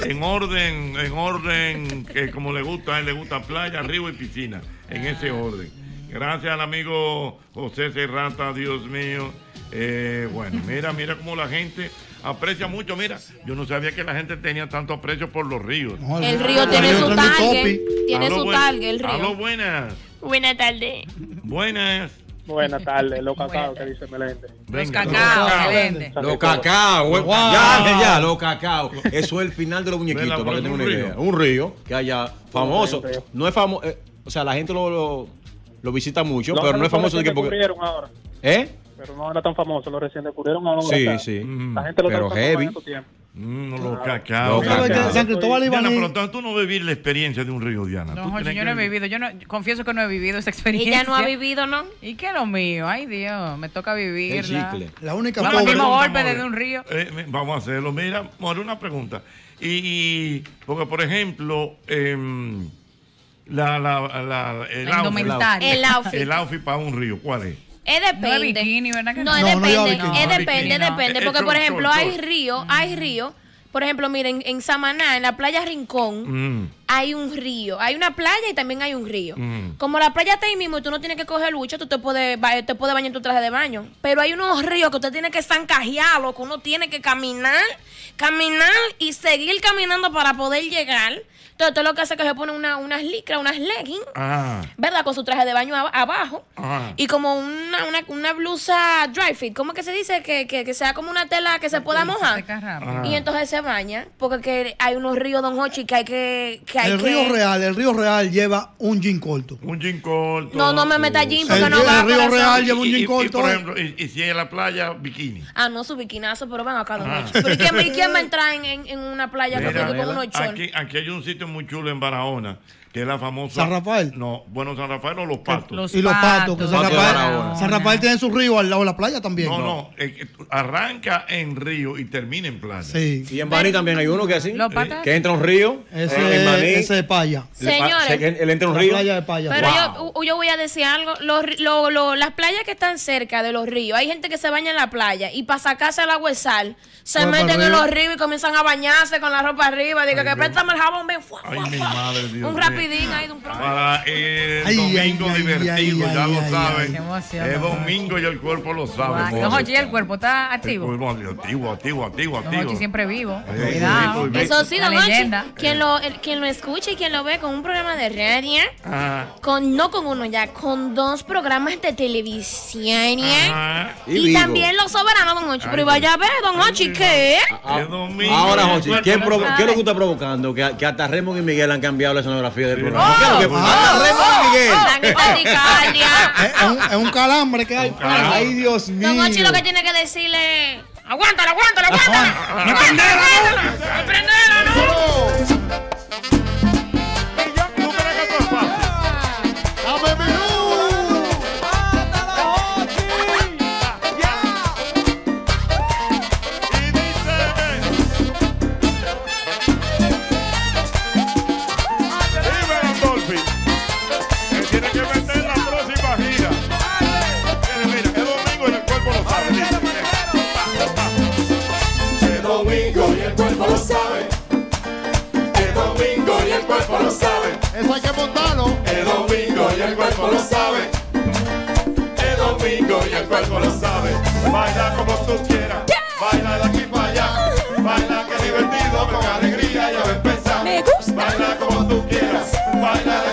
[SPEAKER 1] en orden, en orden que como le gusta, a él le gusta playa, río y piscina, en ese orden. Gracias al amigo José Serrata, Dios mío. Eh, bueno, mira, mira cómo la gente aprecia mucho. Mira, yo no sabía que la gente tenía tanto aprecio por los ríos.
[SPEAKER 7] No,
[SPEAKER 2] El río tiene
[SPEAKER 7] río
[SPEAKER 2] su target. Tiene
[SPEAKER 1] Aló,
[SPEAKER 2] su
[SPEAKER 1] buen-
[SPEAKER 2] target, el
[SPEAKER 1] Aló,
[SPEAKER 2] río.
[SPEAKER 1] buenas.
[SPEAKER 2] Buenas tardes.
[SPEAKER 1] Buenas.
[SPEAKER 9] Buenas tardes, los
[SPEAKER 4] cacao
[SPEAKER 9] que dice Meléndez.
[SPEAKER 4] Los cacao, excelente.
[SPEAKER 3] Los cacao.
[SPEAKER 7] Wow.
[SPEAKER 3] ya, ya, los cacao. Eso es el final de los muñequitos, para que tengan una
[SPEAKER 1] un
[SPEAKER 3] idea.
[SPEAKER 1] río.
[SPEAKER 3] Un río que haya famoso. No es famoso, o sea, la gente lo, lo, lo visita mucho, pero no es famoso de que porque.
[SPEAKER 9] ahora,
[SPEAKER 3] ¿Eh?
[SPEAKER 9] pero no era tan famoso, lo recién descubrieron ahora.
[SPEAKER 3] Sí, sí.
[SPEAKER 9] La gente lo
[SPEAKER 3] Pero heavy.
[SPEAKER 9] tiempos.
[SPEAKER 1] mm, los cacao.
[SPEAKER 3] Los
[SPEAKER 7] ¿Sabes que
[SPEAKER 3] cacao.
[SPEAKER 7] San Cristóbal y
[SPEAKER 1] Diana, pero entonces tú no vivir la experiencia de un río, Diana.
[SPEAKER 4] No,
[SPEAKER 1] ¿Tú
[SPEAKER 4] Jochi,
[SPEAKER 1] tienes
[SPEAKER 4] yo no he vivido. Yo no, confieso que no he vivido esa experiencia.
[SPEAKER 2] Ella no ha vivido, ¿no?
[SPEAKER 4] ¿Y qué es lo mío? Ay, Dios, me toca
[SPEAKER 3] chicle.
[SPEAKER 7] La única
[SPEAKER 4] Vamos al
[SPEAKER 7] pobre.
[SPEAKER 4] mismo golpe desde un río.
[SPEAKER 1] Eh, vamos a hacerlo. Mira, More, una pregunta. Y, y- porque, por ejemplo, em, la, la, la, el
[SPEAKER 4] La
[SPEAKER 1] outfit.
[SPEAKER 2] El outfit.
[SPEAKER 1] el outfit para un río, ¿cuál es?
[SPEAKER 2] Es
[SPEAKER 4] No es
[SPEAKER 2] depende.
[SPEAKER 4] bikini, ¿verdad que
[SPEAKER 2] No,
[SPEAKER 4] no?
[SPEAKER 2] es
[SPEAKER 7] No,
[SPEAKER 2] depende, es depende, Porque, por ejemplo, hay ríos, hay ríos. Por ejemplo, miren, en Samaná, en la playa Rincón,
[SPEAKER 1] Mm,
[SPEAKER 2] hay un río. Hay una playa y también hay un río.
[SPEAKER 1] Mm.
[SPEAKER 2] Como la playa está ahí mismo y tú no tienes que coger lucha, tú te puedes, ba- te puedes bañar en tu traje de baño. Pero hay unos ríos que usted tiene que zancajearlo, que uno tiene que caminar, caminar y seguir caminando para poder llegar. Entonces, todo lo que hace es que se pone una, unas licras, unas leggings,
[SPEAKER 1] Ah,
[SPEAKER 2] ¿verdad? Con su traje de baño ab- abajo.
[SPEAKER 1] ah.
[SPEAKER 2] Y como una, una, una blusa dry fit, ¿cómo que se dice? Que, que, que sea como una tela que se pueda mojar.
[SPEAKER 1] rápido.
[SPEAKER 2] Y entonces se baña, porque que hay unos ríos, Don Hochi, que hay que... que hay
[SPEAKER 7] El
[SPEAKER 2] que...
[SPEAKER 7] río real, el río real lleva un jean corto.
[SPEAKER 1] Un jean corto.
[SPEAKER 2] No, no me meta jean porque
[SPEAKER 7] El
[SPEAKER 2] no va
[SPEAKER 7] el río
[SPEAKER 2] corazón.
[SPEAKER 7] real lleva un jean
[SPEAKER 1] y- y,
[SPEAKER 7] corto.
[SPEAKER 1] por ejemplo, y, y si en la playa, bikini.
[SPEAKER 2] Ah, no, su bikinazo, pero ven acá, Don
[SPEAKER 1] Ah.
[SPEAKER 2] Hochi. Pero ¿y quién, y quién va a entrar en, en, en una playa con,
[SPEAKER 1] Mira,
[SPEAKER 2] con unos
[SPEAKER 1] aquí, aquí hay un sitio muy chulo en Barahona, que es la famosa...
[SPEAKER 7] San Rafael.
[SPEAKER 1] No, bueno, San Rafael o Los Patos.
[SPEAKER 7] y los patos, que San Rafael, San Rafael tiene su río al lado de la playa también.
[SPEAKER 1] No, no, eh, eh, arranca en río y termina en playa.
[SPEAKER 7] Sí.
[SPEAKER 3] Y en Baní también hay uno que así.
[SPEAKER 2] Los patas.
[SPEAKER 3] Que entra un río.
[SPEAKER 7] Ese,
[SPEAKER 3] eh, en Baní.
[SPEAKER 7] ese de paya.
[SPEAKER 2] Señores.
[SPEAKER 3] se- que él entra un
[SPEAKER 7] La
[SPEAKER 3] río.
[SPEAKER 7] playa de Paya.
[SPEAKER 2] Pero
[SPEAKER 3] Wow.
[SPEAKER 2] yo, yo voy a decir algo. Los, lo- lo- las playas que están cerca de los ríos, hay gente que se baña en la playa y para sacarse el agua de sal, se meten en los ríos y comienzan a bañarse con la ropa arriba. Digo que préstame el jabón, ven. fuá,
[SPEAKER 1] Ay,
[SPEAKER 2] fuá,
[SPEAKER 1] mi madre, Dios
[SPEAKER 2] Un
[SPEAKER 1] mío.
[SPEAKER 2] De un.
[SPEAKER 1] Para el
[SPEAKER 7] Ay,
[SPEAKER 1] domingo
[SPEAKER 7] ay,
[SPEAKER 1] divertido,
[SPEAKER 7] ay,
[SPEAKER 1] ya
[SPEAKER 7] ay,
[SPEAKER 1] lo
[SPEAKER 7] ay,
[SPEAKER 1] saben.
[SPEAKER 4] Qué emoción,
[SPEAKER 1] es domingo y el cuerpo lo sabe.
[SPEAKER 4] Hochi, el cuerpo está
[SPEAKER 1] El
[SPEAKER 4] activo.
[SPEAKER 1] cuerpo activo, activo, activo, activo.
[SPEAKER 4] Siempre vivo. Cuidado.
[SPEAKER 2] Eso sí, don
[SPEAKER 4] leyenda.
[SPEAKER 2] quien lo, el- quien lo escucha y quien lo ve con un programa de radio, con no con uno ya, con dos programas de televisión.
[SPEAKER 3] Y
[SPEAKER 2] también los soberanos, don Hochi.
[SPEAKER 1] Ay,
[SPEAKER 2] Pero vaya a ver, don Hochi, ¿qué?
[SPEAKER 3] Ah. Ahora,
[SPEAKER 1] el
[SPEAKER 3] Jochi,
[SPEAKER 1] cuerpo
[SPEAKER 3] ¿quién
[SPEAKER 1] lo
[SPEAKER 3] provo-
[SPEAKER 1] sabe.
[SPEAKER 3] ¿qué es lo que está provocando? Que, que hasta Raymond y Miguel han cambiado la escenografía del
[SPEAKER 1] Oh,
[SPEAKER 3] ¿Qué es lo que pasa?
[SPEAKER 1] oh,
[SPEAKER 3] Hasta Raymond y Miguel.
[SPEAKER 2] Están en taquicardia.
[SPEAKER 7] Es, es un, calambre que hay.
[SPEAKER 3] Ay, Dios mío.
[SPEAKER 2] Don Hochi lo que tiene que decirle. Aguántala, aguántala, aguántala.
[SPEAKER 1] ¡No prendela,
[SPEAKER 2] ¡No prendela,
[SPEAKER 12] Eso hay que montarlo.
[SPEAKER 13] Es domingo y el cuerpo lo sabe. Es domingo y el cuerpo lo sabe.
[SPEAKER 1] Baila como tú quieras.
[SPEAKER 13] Baila de aquí para allá. Baila que divertido, con alegría ya va a empezar.
[SPEAKER 2] Me gusta.
[SPEAKER 13] Baila como tú quieras. Baila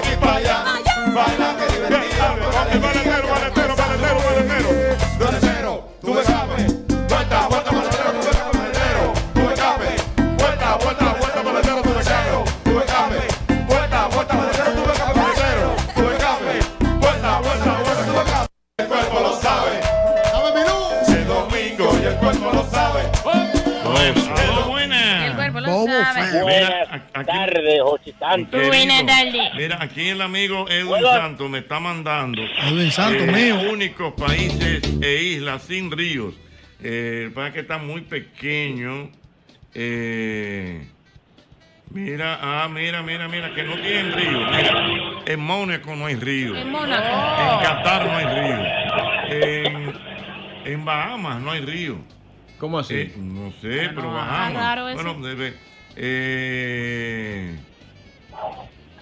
[SPEAKER 14] Santos.
[SPEAKER 2] Buenas tardes.
[SPEAKER 1] Mira, aquí el amigo Edwin
[SPEAKER 14] Hola.
[SPEAKER 1] Santos me está mandando
[SPEAKER 7] Edwin Santos,
[SPEAKER 1] eh,
[SPEAKER 7] mío.
[SPEAKER 1] únicos países e islas sin ríos. Eh, el país que está muy pequeño. Eh, mira, ah, mira, mira, mira, que no tienen río. Mira, en Mónaco no hay río.
[SPEAKER 2] En Mónaco.
[SPEAKER 1] En Qatar no hay río. En, en Bahamas no hay río.
[SPEAKER 3] ¿Cómo así?
[SPEAKER 1] Eh, no sé, pero
[SPEAKER 2] Está
[SPEAKER 1] Bahamas.
[SPEAKER 2] raro eso.
[SPEAKER 1] Bueno, debe- eh,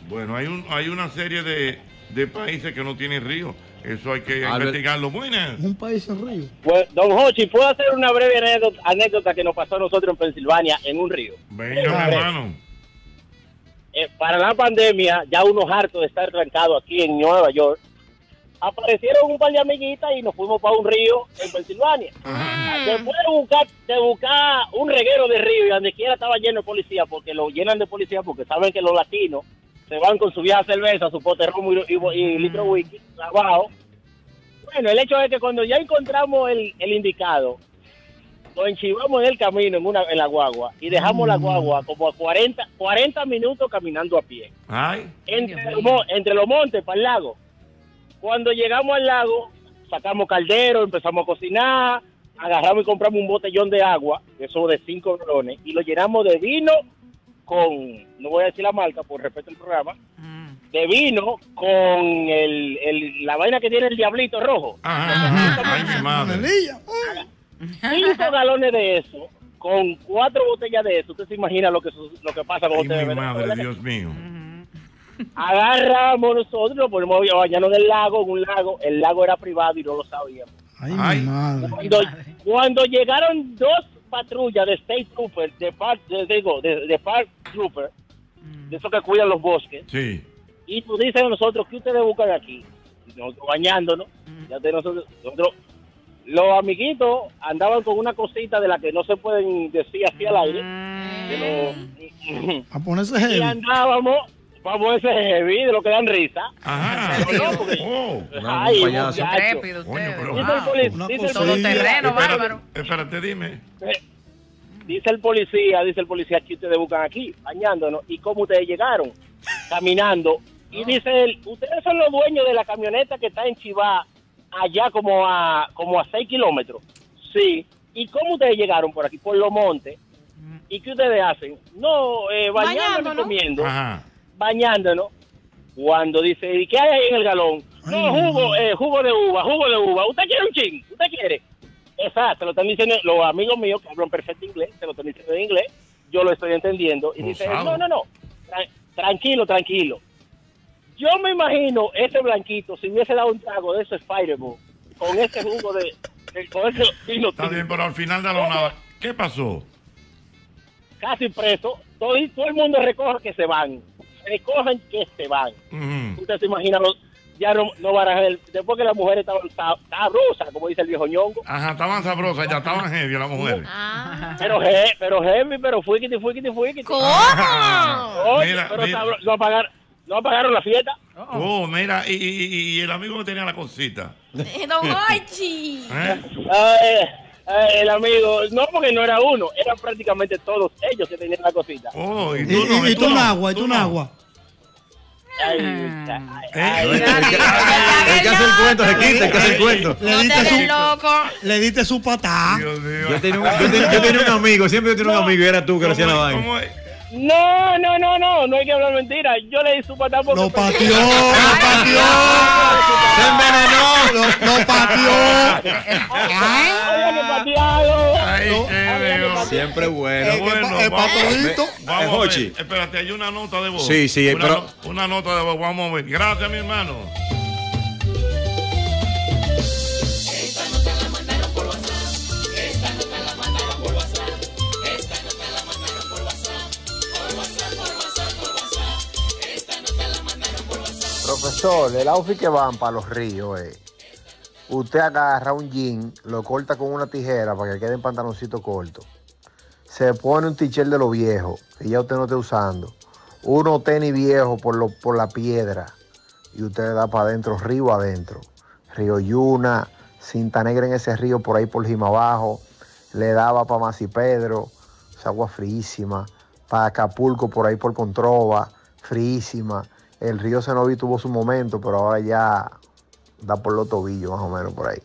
[SPEAKER 1] bueno, hay un, hay una serie de, de países que no tienen río. Eso hay que
[SPEAKER 3] Albert.
[SPEAKER 1] investigarlo. Buenas.
[SPEAKER 7] Un país sin río.
[SPEAKER 14] Pues, don Hochi, ¿puedo hacer una breve anécdota, anécdota que nos pasó a nosotros en Pensilvania en un río?
[SPEAKER 1] Venga, hermano.
[SPEAKER 14] Eh, para la pandemia, ya unos hartos de estar trancados aquí en Nueva York, aparecieron un par de amiguitas y nos fuimos para un río en Pensilvania. Después de buscar, de buscar un reguero de río y donde quiera estaba lleno de policía, porque lo llenan de policía porque saben que los latinos se van con su vieja cerveza, su pote y, y- y litro de whisky abajo. Bueno, el hecho es que cuando ya encontramos el, el indicado, lo enchivamos en el camino, en, una, en la guagua, y dejamos la guagua como a 40, 40 minutos caminando a pie.
[SPEAKER 1] Ay,
[SPEAKER 14] entre, los, mo- entre los montes para el lago. Cuando llegamos al lago, sacamos caldero, empezamos a cocinar, agarramos y compramos un botellón de agua, eso de 5 galones, y lo llenamos de vino con, no voy a decir la marca por respeto al programa, de vino con el, el- la vaina que tiene el diablito rojo.
[SPEAKER 1] ajá, ay, mi madre.
[SPEAKER 14] Cinco [LAUGHS] galones de eso, con cuatro botellas de eso, usted se imagina lo que, su- lo que pasa con
[SPEAKER 1] Ay,
[SPEAKER 14] ustedes.
[SPEAKER 1] mi
[SPEAKER 14] ¿verdad?
[SPEAKER 1] madre, Dios mío.
[SPEAKER 14] Agarramos nosotros, nos ponemos a bañarnos en el lago, en un lago. El lago era privado y no lo sabíamos.
[SPEAKER 7] Ay,
[SPEAKER 1] Ay.
[SPEAKER 7] mi madre.
[SPEAKER 14] Cuando, cuando llegaron dos patrullas de State Trooper, de Park, de, digo, de, de Park Trooper, de esos que cuidan los bosques.
[SPEAKER 1] Sí.
[SPEAKER 14] Y tú dices a nosotros, ¿qué ustedes buscan aquí? Nosotros bañándonos. Ya te nosotros, nosotros- los amiguitos andaban con una cosita de la que no se pueden decir así al aire. de los-
[SPEAKER 7] A ponerse
[SPEAKER 14] y andábamos, vamos a ese heavy, de lo que dan risa.
[SPEAKER 1] Ajá. [LAUGHS]
[SPEAKER 14] No, porque-
[SPEAKER 1] Oh,
[SPEAKER 14] Ay,
[SPEAKER 3] payaso.
[SPEAKER 1] Coño, pero-
[SPEAKER 14] Dice el
[SPEAKER 4] Todoterreno,
[SPEAKER 1] Espérate,
[SPEAKER 4] bárbaro.
[SPEAKER 1] Espérate, dime.
[SPEAKER 14] Dice el policía, dice el policía que ustedes buscan aquí, bañándonos. ¿Y cómo ustedes llegaron? Caminando. Y dice él, ustedes son los dueños de la camioneta que está en Chivá, allá como a como a 6 kilómetros. Sí. ¿Y cómo ustedes llegaron por aquí? Por los montes. ¿Y qué ustedes hacen? No, eh, bañándonos y
[SPEAKER 2] Bañándonos.
[SPEAKER 14] comiendo.
[SPEAKER 1] Ajá.
[SPEAKER 14] Bañándonos. Cuando dice, ¿y qué hay ahí en el galón? No, jugo, eh, jugo de uva, jugo de uva. ¿Usted quiere un ching? ¿Usted quiere? Exacto, lo están diciendo los amigos míos que hablan perfecto inglés, se lo están diciendo en inglés, yo lo estoy entendiendo. Y dice, no, no, no, tra- tranquilo, tranquilo. Yo me imagino ese blanquito, si hubiese dado un trago de ese Spider-Man, con ese jugo de, de- con ese vino
[SPEAKER 1] Está bien, pero al final de la nada, ¿qué pasó?
[SPEAKER 14] casi preso, todo, todo el mundo recoge que se van, recogen que se van.
[SPEAKER 1] Ujú.
[SPEAKER 14] Usted se imagina, ya no, no barajan el- después que las mujeres estaban sa- sabrosas, como dice el viejo ñongo,
[SPEAKER 1] Ajá, estaban sabrosas, ya estaban heavy las mujeres.
[SPEAKER 2] Ah.
[SPEAKER 14] pero, he, pero heavy, pero fuiquiti, fuiquiti, fuiquiti.
[SPEAKER 2] ¿Cómo?
[SPEAKER 14] Oye,
[SPEAKER 1] Mira,
[SPEAKER 14] pero
[SPEAKER 1] mira.
[SPEAKER 14] no, apagaron, no apagaron la fiesta.
[SPEAKER 1] Oh, mira, y, y- y el amigo que tenía la cosita.
[SPEAKER 2] Don Ochi.
[SPEAKER 1] ¿eh?
[SPEAKER 14] Eh, eh, el amigo, no porque no era uno, eran prácticamente todos ellos que tenían la cosita.
[SPEAKER 1] Oh, y tú no,
[SPEAKER 7] y- y tú un
[SPEAKER 1] no,
[SPEAKER 7] agua, y tú un
[SPEAKER 1] no.
[SPEAKER 7] agua.
[SPEAKER 14] Ay.
[SPEAKER 3] El que, hace el cuento se quita, el que hace el cuento.
[SPEAKER 7] Le diste su,
[SPEAKER 2] loco.
[SPEAKER 7] le diste su patá.
[SPEAKER 3] Yo tenía, un, yo, tenía, yo tenía un amigo, siempre yo tenía un amigo y era tú que le hacía la vaina.
[SPEAKER 14] No, no, no, no, no hay que hablar mentira. Yo le di su patá porque...
[SPEAKER 7] Lo pateó, lo [LAUGHS] pateó.
[SPEAKER 3] ¡Se envenenó!
[SPEAKER 7] Lo, lo pateó.
[SPEAKER 14] Había que patearlo.
[SPEAKER 1] Ay, qué.
[SPEAKER 3] Siempre bueno.
[SPEAKER 7] Eh,
[SPEAKER 1] Bueno,
[SPEAKER 7] pa- eh,
[SPEAKER 1] vamos,
[SPEAKER 7] patodito.
[SPEAKER 1] vamos
[SPEAKER 3] Eh,
[SPEAKER 1] ver.
[SPEAKER 3] Jochi.
[SPEAKER 1] Espérate, hay una nota de voz.
[SPEAKER 3] Sí, sí,
[SPEAKER 1] una,
[SPEAKER 3] pero-
[SPEAKER 1] una nota de voz, vamos a ver. Gracias, mi hermano.
[SPEAKER 15] Profesor, el outfit que van para los ríos es, usted agarra un jean, lo corta con una tijera para que quede en pantaloncito corto, se pone un t-shirt de lo viejo, que ya usted no esté usando, uno tenis viejo por, lo, por la piedra, y usted le da para adentro, río adentro, río Yuna, cinta negra en ese río por ahí por Jima abajo, le daba para Masi Pedro, esa agua fríísima, para Acapulco por ahí por Controva, fríísima. El río Cenoví tuvo su momento, pero ahora ya da por los tobillos más o menos por ahí.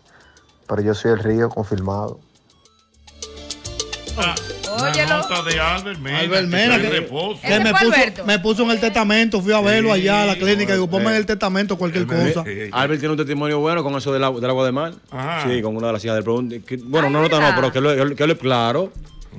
[SPEAKER 15] Pero yo soy el río confirmado.
[SPEAKER 1] Ah,
[SPEAKER 4] Óyelo.
[SPEAKER 1] nota de Albert Mena.
[SPEAKER 7] Albert Mena, que-
[SPEAKER 1] reposo.
[SPEAKER 7] Que
[SPEAKER 4] ¿Ese
[SPEAKER 7] me puso, me puso en el testamento, fui a verlo
[SPEAKER 1] Sí,
[SPEAKER 7] allá a la clínica, digo, ponme en
[SPEAKER 3] eh.
[SPEAKER 7] el testamento cualquier
[SPEAKER 1] Eh,
[SPEAKER 7] cosa.
[SPEAKER 1] eh,
[SPEAKER 3] Albert tiene un testimonio bueno con eso del, agua- del agua de mar.
[SPEAKER 1] Ajá.
[SPEAKER 3] Sí, con una de las hijas del que- Bueno,
[SPEAKER 4] Ay,
[SPEAKER 3] no nota, no, pero que lo, que lo claro.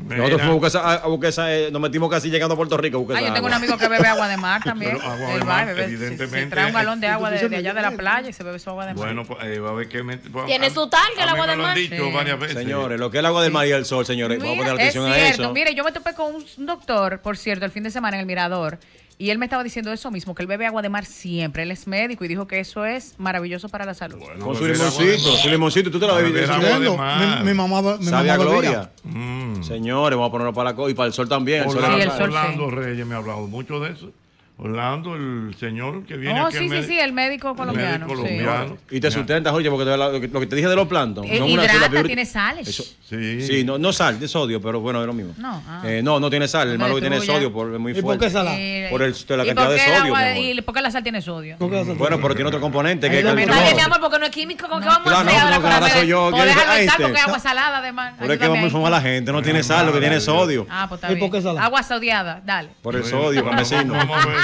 [SPEAKER 1] Mira.
[SPEAKER 3] Nosotros fuimos a buscar esa, a buscar esa, eh, nos metimos casi llegando a Puerto Rico a buscar
[SPEAKER 4] Ah, yo tengo un
[SPEAKER 3] agua.
[SPEAKER 4] amigo que bebe agua de mar también.
[SPEAKER 1] Pero agua de
[SPEAKER 4] Él va
[SPEAKER 1] mar,
[SPEAKER 4] bebe, se- se,
[SPEAKER 1] evidentemente.
[SPEAKER 4] trae un galón de agua de, de allá de la playa y se bebe su agua de mar.
[SPEAKER 1] Bueno, pues eh, va a ver qué me- pues,
[SPEAKER 2] Tiene
[SPEAKER 1] a-
[SPEAKER 2] su tanque, el
[SPEAKER 1] a mí
[SPEAKER 2] agua
[SPEAKER 1] me
[SPEAKER 2] de
[SPEAKER 1] lo han
[SPEAKER 2] mar.
[SPEAKER 1] dicho
[SPEAKER 4] Sí.
[SPEAKER 1] varias veces.
[SPEAKER 3] Señores, lo que es el agua del mar y el sol, señores, vamos a
[SPEAKER 4] Mira,
[SPEAKER 3] poner
[SPEAKER 4] es
[SPEAKER 3] atención a
[SPEAKER 4] cierto.
[SPEAKER 3] eso.
[SPEAKER 4] Mire, yo me topé con un doctor, por cierto, el fin de semana en el Mirador. Y él me estaba diciendo eso mismo, que él bebe agua de mar siempre. Él es médico y dijo que eso es maravilloso para la salud.
[SPEAKER 1] Bueno,
[SPEAKER 3] Con su limoncito, su limoncito, tú te la bebiste.
[SPEAKER 7] Mi, mi mamá, mi
[SPEAKER 3] Sabe a
[SPEAKER 7] mamá
[SPEAKER 3] gloria.
[SPEAKER 1] Mm.
[SPEAKER 3] Señores, vamos a ponerlo para la co y para el sol también. El sol
[SPEAKER 4] Sí, el sol,
[SPEAKER 1] Orlando Reyes me ha hablado mucho de eso. Orlando, el señor que viene
[SPEAKER 4] Oh,
[SPEAKER 1] aquí.
[SPEAKER 4] sí, sí,
[SPEAKER 1] médico-
[SPEAKER 4] sí, el médico colombiano.
[SPEAKER 1] médico
[SPEAKER 4] sí.
[SPEAKER 1] colombiano.
[SPEAKER 3] Y te sustentas, oye, porque te- lo que, lo que te dije de los plantos.
[SPEAKER 4] Eh,
[SPEAKER 3] no una sola
[SPEAKER 4] hidrata,
[SPEAKER 3] fibra-
[SPEAKER 4] tiene sales.
[SPEAKER 3] Eso-
[SPEAKER 1] Sí.
[SPEAKER 3] Sí, no, no sal, de sodio, pero bueno, es lo mismo.
[SPEAKER 4] No, ah.
[SPEAKER 3] Eh, no, no tiene sal. El malo que tiene sodio por, es muy
[SPEAKER 7] ¿Y por
[SPEAKER 3] fuerte.
[SPEAKER 7] qué salada?
[SPEAKER 4] Eh,
[SPEAKER 3] Por el- de la
[SPEAKER 4] ¿y
[SPEAKER 3] cantidad de
[SPEAKER 4] el
[SPEAKER 3] sodio,
[SPEAKER 4] agua-. ¿Y por qué la sal tiene sodio?
[SPEAKER 7] ¿Por qué haces
[SPEAKER 3] Bueno,
[SPEAKER 7] eso?
[SPEAKER 3] pero tiene otro componente que no,
[SPEAKER 2] mi amor, porque no es químico. ¿Con qué vamos
[SPEAKER 3] Claro,
[SPEAKER 2] a
[SPEAKER 3] no,
[SPEAKER 2] hacer
[SPEAKER 3] no,
[SPEAKER 2] ahora?
[SPEAKER 3] claro,
[SPEAKER 2] para
[SPEAKER 3] soy yo.
[SPEAKER 4] O
[SPEAKER 3] ¿quién es
[SPEAKER 4] déjalo en
[SPEAKER 3] este?
[SPEAKER 4] saco que es agua salada, además.
[SPEAKER 3] Pero es que vamos a informar a la gente, no tiene sal, lo que tiene es sodio.
[SPEAKER 4] Ah, pues está
[SPEAKER 7] ¿Y
[SPEAKER 4] bien.
[SPEAKER 7] por qué salada?
[SPEAKER 4] Agua sodiada, dale.
[SPEAKER 3] Por el
[SPEAKER 1] Bueno,
[SPEAKER 3] sodio, campesino.
[SPEAKER 1] vamos a ver.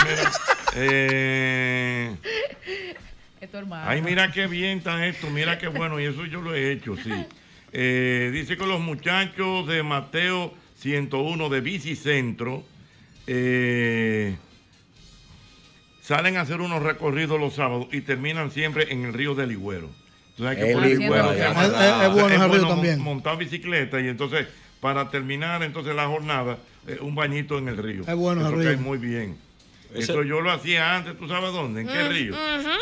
[SPEAKER 1] Eh,
[SPEAKER 4] Es tu hermano.
[SPEAKER 1] Ay, mira qué bien está esto, mira qué bueno, y eso yo lo he hecho, sí. Eh, dice que los muchachos de Mateo 101 de Bicicentro eh, salen a hacer unos recorridos los sábados y terminan siempre en el río del Ligüero. Entonces hay que
[SPEAKER 3] El
[SPEAKER 1] poner
[SPEAKER 3] Ligüero,
[SPEAKER 7] Es- es- es bueno río
[SPEAKER 1] mon-
[SPEAKER 7] también.
[SPEAKER 1] montar bicicleta y entonces para terminar entonces la jornada, eh, un bañito en el río.
[SPEAKER 7] Es bueno
[SPEAKER 1] Eso
[SPEAKER 7] río.
[SPEAKER 1] cae muy bien. Eso yo lo hacía antes, ¿tú sabes dónde? ¿En qué
[SPEAKER 2] Mm,
[SPEAKER 1] río?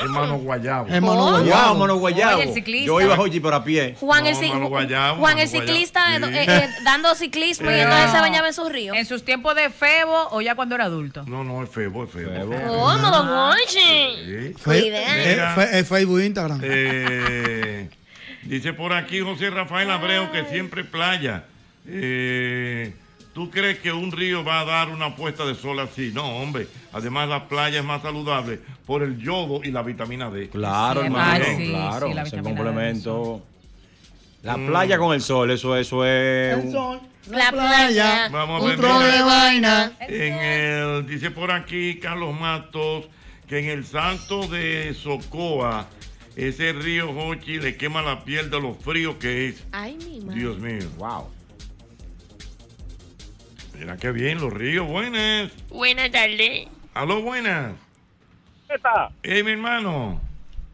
[SPEAKER 1] En Mano Guayabo.
[SPEAKER 3] En Mano. Guayabo, Mano Guayabo. Yo iba Jochi, pero a pie.
[SPEAKER 2] Juan, el,
[SPEAKER 1] No,
[SPEAKER 2] ci-
[SPEAKER 1] Mano Guayabo,
[SPEAKER 2] Juan
[SPEAKER 1] Mano
[SPEAKER 2] el ciclista eh, eh, dando ciclismo y entonces se
[SPEAKER 1] ah.
[SPEAKER 2] bañaba en sus ríos.
[SPEAKER 4] ¿En sus tiempos de febo o ya cuando era adulto?
[SPEAKER 1] No, no, es feo, es feo.
[SPEAKER 2] ¿Cómo, don.
[SPEAKER 7] Fe-
[SPEAKER 2] Cuidado.
[SPEAKER 7] eh, Facebook, Instagram.
[SPEAKER 1] Eh, dice por aquí José Rafael Abreu que siempre playa. Eh, ¿Tú crees que un río va a dar una puesta de sol así? No, hombre. Además, la playa es más saludable por el yodo y la vitamina D.
[SPEAKER 3] Claro,
[SPEAKER 1] Sí,
[SPEAKER 3] hermano,
[SPEAKER 1] sí,
[SPEAKER 3] claro.
[SPEAKER 1] sí, la
[SPEAKER 3] es el
[SPEAKER 1] D,
[SPEAKER 3] complemento. La
[SPEAKER 1] Mm.
[SPEAKER 3] playa con el sol, eso, eso es. un-
[SPEAKER 2] La playa.
[SPEAKER 1] Vamos a
[SPEAKER 2] un
[SPEAKER 1] ver.
[SPEAKER 2] tro
[SPEAKER 1] mira.
[SPEAKER 2] de vaina.
[SPEAKER 1] En el, dice por aquí Carlos Matos que en el Santo de Socoa, ese río Hochi le quema la piel de lo frío que es.
[SPEAKER 2] Ay, mi madre.
[SPEAKER 1] Dios mío. Wow. Mira qué bien, los ríos, buenas.
[SPEAKER 2] Buenas tardes.
[SPEAKER 1] Aló, buenas.
[SPEAKER 16] Ocheta,
[SPEAKER 1] Hey, mi hermano.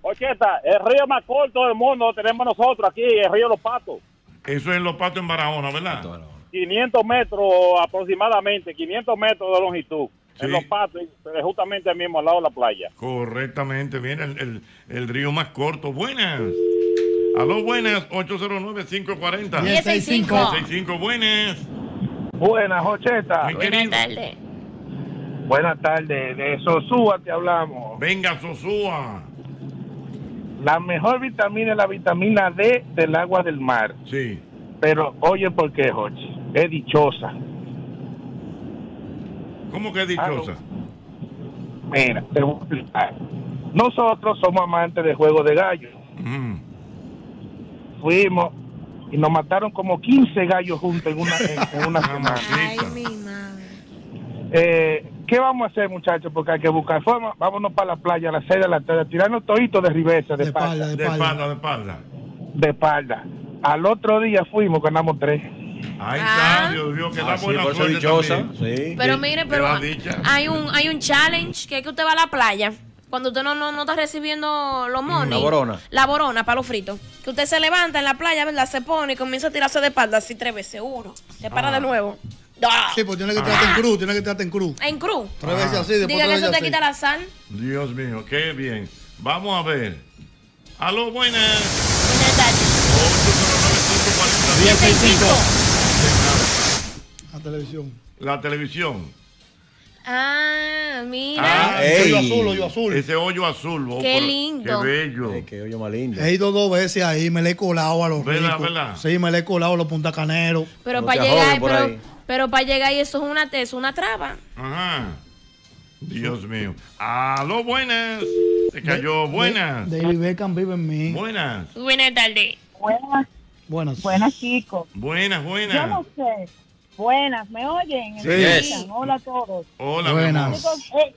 [SPEAKER 16] Ocheta, el río más corto del mundo lo tenemos nosotros aquí, el río Los Patos.
[SPEAKER 1] Eso es en Los Patos en Barahona, ¿verdad?
[SPEAKER 16] 500 metros aproximadamente, 500 metros de longitud. En Los Patos, pero justamente mismo al lado de la playa.
[SPEAKER 1] Correctamente, mira, el, el- el río más corto. Buenas. Aló, buenas. 809-540.
[SPEAKER 6] 1065.
[SPEAKER 1] 1065, buenas.
[SPEAKER 6] Buenas, Jocheta.
[SPEAKER 1] Querido.
[SPEAKER 2] tardes.
[SPEAKER 6] Buenas tardes. De Sosúa te hablamos.
[SPEAKER 1] Venga, Sosúa.
[SPEAKER 6] La mejor vitamina es la vitamina D del agua del mar.
[SPEAKER 1] Sí.
[SPEAKER 6] Pero oye por qué, Jochi. Es dichosa.
[SPEAKER 1] ¿Cómo que es dichosa?
[SPEAKER 6] Mira, te voy a explicar. Nosotros somos amantes de juego de gallos.
[SPEAKER 1] Mm.
[SPEAKER 6] Fuimos y nos mataron como 15 gallos juntos en una, en, en una [LAUGHS] semana.
[SPEAKER 2] Ay, mi madre.
[SPEAKER 6] Eh, ¿Qué vamos a hacer, muchachos? Porque hay que buscar forma. Vámonos para la playa a las 6 de la tarde, tirarnos toditos de ribeza, de, espalda.
[SPEAKER 1] De espalda, de espalda.
[SPEAKER 6] De espalda. Al otro día fuimos, ganamos tres.
[SPEAKER 1] Ahí
[SPEAKER 2] Ah.
[SPEAKER 1] Dios mío, que
[SPEAKER 3] Ah, sí,
[SPEAKER 1] buena
[SPEAKER 3] por eso
[SPEAKER 1] suerte
[SPEAKER 3] dichosa, sí.
[SPEAKER 2] Pero mire, pero hay un, hay un challenge que es que usted va a la playa. Cuando usted no, no, no está recibiendo los money.
[SPEAKER 3] la borona.
[SPEAKER 2] La borona, para los fritos. Que usted se levanta en la playa, ¿verdad? Se pone y comienza a tirarse de espalda así tres veces. Uno. Se para
[SPEAKER 7] Ah.
[SPEAKER 2] de nuevo. ¡Ah!
[SPEAKER 7] Sí, pues tiene que tirarte en cruz, tiene que tirarte en cruz.
[SPEAKER 2] En cruz.
[SPEAKER 7] Tres veces así, después
[SPEAKER 2] Diga que eso te
[SPEAKER 7] así.
[SPEAKER 2] quita la sal.
[SPEAKER 1] Dios mío, qué bien. Vamos a ver. Aló, buenas.
[SPEAKER 7] 1065. La televisión.
[SPEAKER 1] La televisión.
[SPEAKER 2] Ah, mira.
[SPEAKER 1] Ah,
[SPEAKER 7] ese hoyo azul, hoyo azul.
[SPEAKER 1] Ese hoyo azul. oh,
[SPEAKER 2] Qué lindo.
[SPEAKER 1] Qué bello.
[SPEAKER 3] qué hoyo más lindo.
[SPEAKER 7] He ido dos veces ahí, me le he colado a los
[SPEAKER 1] ¿Verdad,
[SPEAKER 7] ricos.
[SPEAKER 1] verdad?
[SPEAKER 7] Sí, me le he colado a los puntacaneros.
[SPEAKER 2] Pero para llegar, pero, pero para llegar y eso es una, es una traba.
[SPEAKER 1] Ajá. Dios mío. Aló, buenas. Se cayó. Buenas.
[SPEAKER 7] David Beckham vive en mí.
[SPEAKER 1] Buenas.
[SPEAKER 2] Buenas tardes.
[SPEAKER 11] Buenas,
[SPEAKER 7] Buenas.
[SPEAKER 11] buenas chicos.
[SPEAKER 1] Buenas,
[SPEAKER 11] Yo
[SPEAKER 1] buenas.
[SPEAKER 11] no sé. Buenas, ¿me oyen?
[SPEAKER 1] Sí.
[SPEAKER 11] Hola a todos.
[SPEAKER 1] Hola,
[SPEAKER 7] Buenas.
[SPEAKER 11] eh,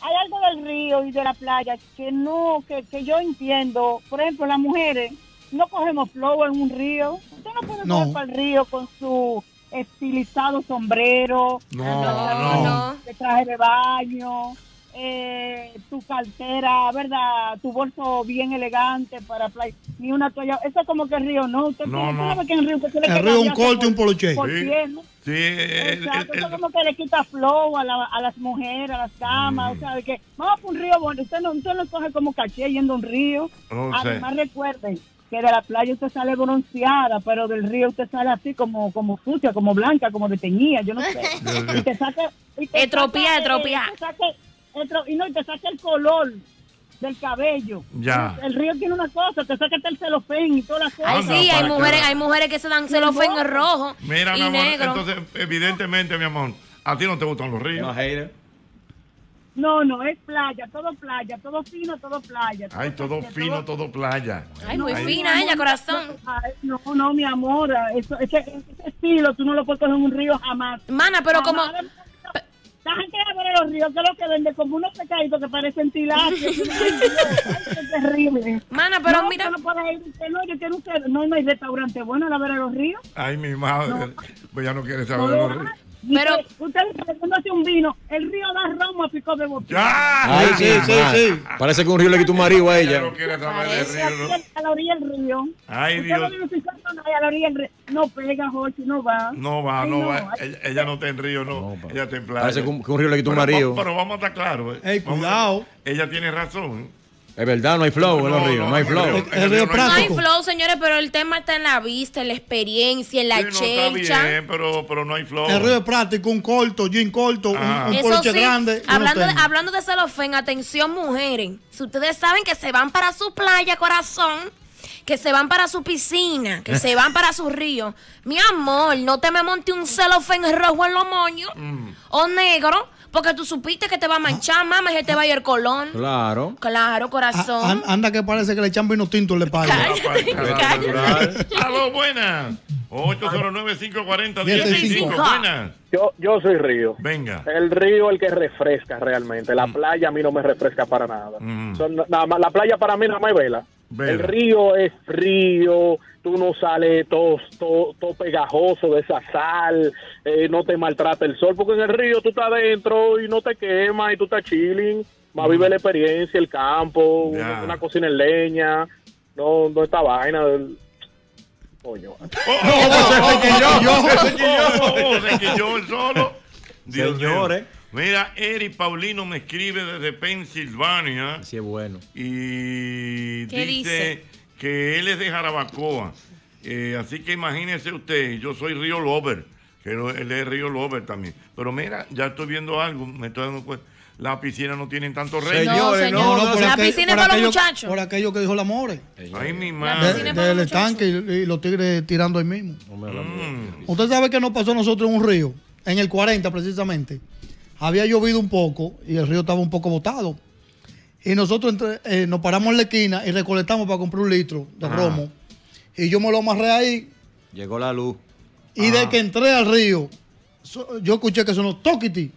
[SPEAKER 11] hay algo del río y de la playa que no, que, que yo entiendo. Por ejemplo, las mujeres no cogemos flow en un río. Usted no puede
[SPEAKER 7] No.
[SPEAKER 11] coger para el río con su estilizado sombrero,
[SPEAKER 1] No,
[SPEAKER 11] no,
[SPEAKER 1] no.
[SPEAKER 11] de traje de baño, eh, tu cartera, ¿verdad? Tu bolso bien elegante para playa, ni una toalla. Eso es como que el río, ¿no? Usted,
[SPEAKER 1] No, no.
[SPEAKER 11] sabe que en el río usted
[SPEAKER 7] El río un corte y un poloche.
[SPEAKER 11] por
[SPEAKER 1] Sí. Sí, el- el-
[SPEAKER 11] eso como que le quita flow a, la- a las mujeres, a las damas,
[SPEAKER 1] Mm.
[SPEAKER 11] o sea, de que vamos por un río bueno, usted no, usted no coge como caché yendo a un río.
[SPEAKER 1] Sé.
[SPEAKER 11] Además recuerden que de la playa usted sale bronceada, pero del río usted sale así como como sucia, como blanca, como deteñida, yo no sé. Y te saca y te eh,
[SPEAKER 2] estropía.
[SPEAKER 11] te saca- y no, y te saca el color del cabello.
[SPEAKER 1] Ya.
[SPEAKER 11] El río tiene una cosa, te saca hasta el celofén y todas las cosas.
[SPEAKER 2] Ay, sí, hay mujeres,
[SPEAKER 1] que-
[SPEAKER 2] hay mujeres que se dan celofén en rojo
[SPEAKER 1] Mira, mi
[SPEAKER 2] y
[SPEAKER 1] amor,
[SPEAKER 2] negro.
[SPEAKER 1] entonces, evidentemente, mi amor, a ti no te gustan los ríos.
[SPEAKER 11] No, no, es playa, todo playa, todo fino, todo playa.
[SPEAKER 1] Ay, todo fino, todo playa.
[SPEAKER 2] Ay, muy fina
[SPEAKER 11] mi
[SPEAKER 2] ella, corazón.
[SPEAKER 11] Ay, no, no, mi amor, eso, ese, ese estilo tú no lo puedes coger en un río jamás.
[SPEAKER 2] Mana, pero como...
[SPEAKER 11] La gente va a ver los ríos, que es lo que vende como unos pescaditos que parecen tilapias. [LAUGHS] Ay, Dios, ay, qué terrible.
[SPEAKER 2] Mana, pero
[SPEAKER 11] no,
[SPEAKER 2] mira-
[SPEAKER 11] No, puede ir, usted no, yo quiero usted, no, no hay restaurante bueno a la ver los ríos.
[SPEAKER 1] Ay, mi madre. Pues ya no quiere saber de los ríos.
[SPEAKER 11] Pero usted cuando hace un vino, el río da romo a pico de botella.
[SPEAKER 1] ¡Ya!
[SPEAKER 3] Ay, sí, sí, sí. Parece que un río le quitó un marido a ella.
[SPEAKER 1] No quiere saber de río, ¿no?
[SPEAKER 11] A la orilla del río.
[SPEAKER 1] Ay,
[SPEAKER 11] Usted
[SPEAKER 1] Dios.
[SPEAKER 11] no vive 50 personas allá a la orilla del río, no pega, Jochi, no va.
[SPEAKER 1] No va,
[SPEAKER 11] Ay,
[SPEAKER 1] no,
[SPEAKER 11] no,
[SPEAKER 1] va. Ella, ella no está en río, no. ella está en playa.
[SPEAKER 3] Parece que un, que un río le quitó un marido.
[SPEAKER 1] Pero vamos a estar claros.
[SPEAKER 7] Ey,
[SPEAKER 1] Vamos a-
[SPEAKER 7] cuidado.
[SPEAKER 1] Ella tiene razón.
[SPEAKER 3] Es verdad, no hay flow en los ríos,
[SPEAKER 1] no,
[SPEAKER 3] no hay flow.
[SPEAKER 1] no,
[SPEAKER 7] El río
[SPEAKER 2] No hay flow, señores, pero el tema está en la vista, en la experiencia, en la
[SPEAKER 1] Sí, no, está
[SPEAKER 2] chelcha.
[SPEAKER 1] bien, pero, pero no hay flow.
[SPEAKER 7] El río es práctico, un corto, jean corto, un,
[SPEAKER 1] Ah.
[SPEAKER 7] un
[SPEAKER 2] Eso
[SPEAKER 7] poloche
[SPEAKER 2] sí,
[SPEAKER 7] grande.
[SPEAKER 2] hablando de, hablando de celofén, atención mujeres, si ustedes saben que se van para su playa, corazón, que se van para su piscina, que se van para su río, mi amor, no te me monte un celofén rojo en los moños
[SPEAKER 1] Mm.
[SPEAKER 2] o negro, porque tú supiste que te va a manchar, mamá, y se te va a ir el colón.
[SPEAKER 3] Claro.
[SPEAKER 2] Claro, corazón.
[SPEAKER 7] An- anda que parece que le echan vino tinto en la espalda.
[SPEAKER 1] Aló, buenas. 809-540-1065.
[SPEAKER 7] 1065.
[SPEAKER 1] Buenas.
[SPEAKER 17] Yo, yo soy río.
[SPEAKER 1] Venga.
[SPEAKER 17] El río el que refresca realmente. La playa a mí no me refresca para nada. Son nada más- la playa para mí nada más es vela.
[SPEAKER 1] Vela.
[SPEAKER 17] El río es frío, tú no sales todo, todo, todo pegajoso de esa sal, eh, no te maltrata el sol, porque en el río tú estás adentro y no te quema y tú estás chilling, más vive la experiencia, el campo, una, cocina en leña, no, no esta vaina del... Coño.
[SPEAKER 1] Oh, se quilló el solo. Dios
[SPEAKER 3] Señores.
[SPEAKER 1] mío. Mira, Eric Paulino me escribe desde Pensilvania.
[SPEAKER 3] Así es bueno.
[SPEAKER 1] Y
[SPEAKER 2] ¿Qué
[SPEAKER 1] dice,
[SPEAKER 2] dice?
[SPEAKER 1] Que él es de Jarabacoa. Eh, así que imagínese usted, yo soy Río Lover, que él es Río Lover también. Pero mira, ya estoy viendo algo, me estoy dando cuenta. Las piscinas no tienen tanto rey.
[SPEAKER 3] Señores, no, no,
[SPEAKER 7] por
[SPEAKER 2] La
[SPEAKER 7] aquel-
[SPEAKER 2] piscina es
[SPEAKER 7] por
[SPEAKER 2] para los
[SPEAKER 7] aquello-
[SPEAKER 2] muchachos.
[SPEAKER 7] Por aquello que dijo la More.
[SPEAKER 1] Ay, mi
[SPEAKER 7] De-
[SPEAKER 1] madre.
[SPEAKER 2] para
[SPEAKER 7] del estanque y, y los tigres tirando ahí mismo.
[SPEAKER 3] No.
[SPEAKER 1] Mm.
[SPEAKER 7] Usted sabe que nos pasó a nosotros en un río, en el 40 precisamente. Había llovido un poco y el río estaba un poco botado. Y nosotros entre- eh, nos paramos en la esquina y recolectamos para comprar un litro de
[SPEAKER 3] Ah.
[SPEAKER 7] romo. Y yo me lo amarré ahí.
[SPEAKER 3] Llegó la luz.
[SPEAKER 7] Y de que entré al río, so- yo escuché que sonó toquiti.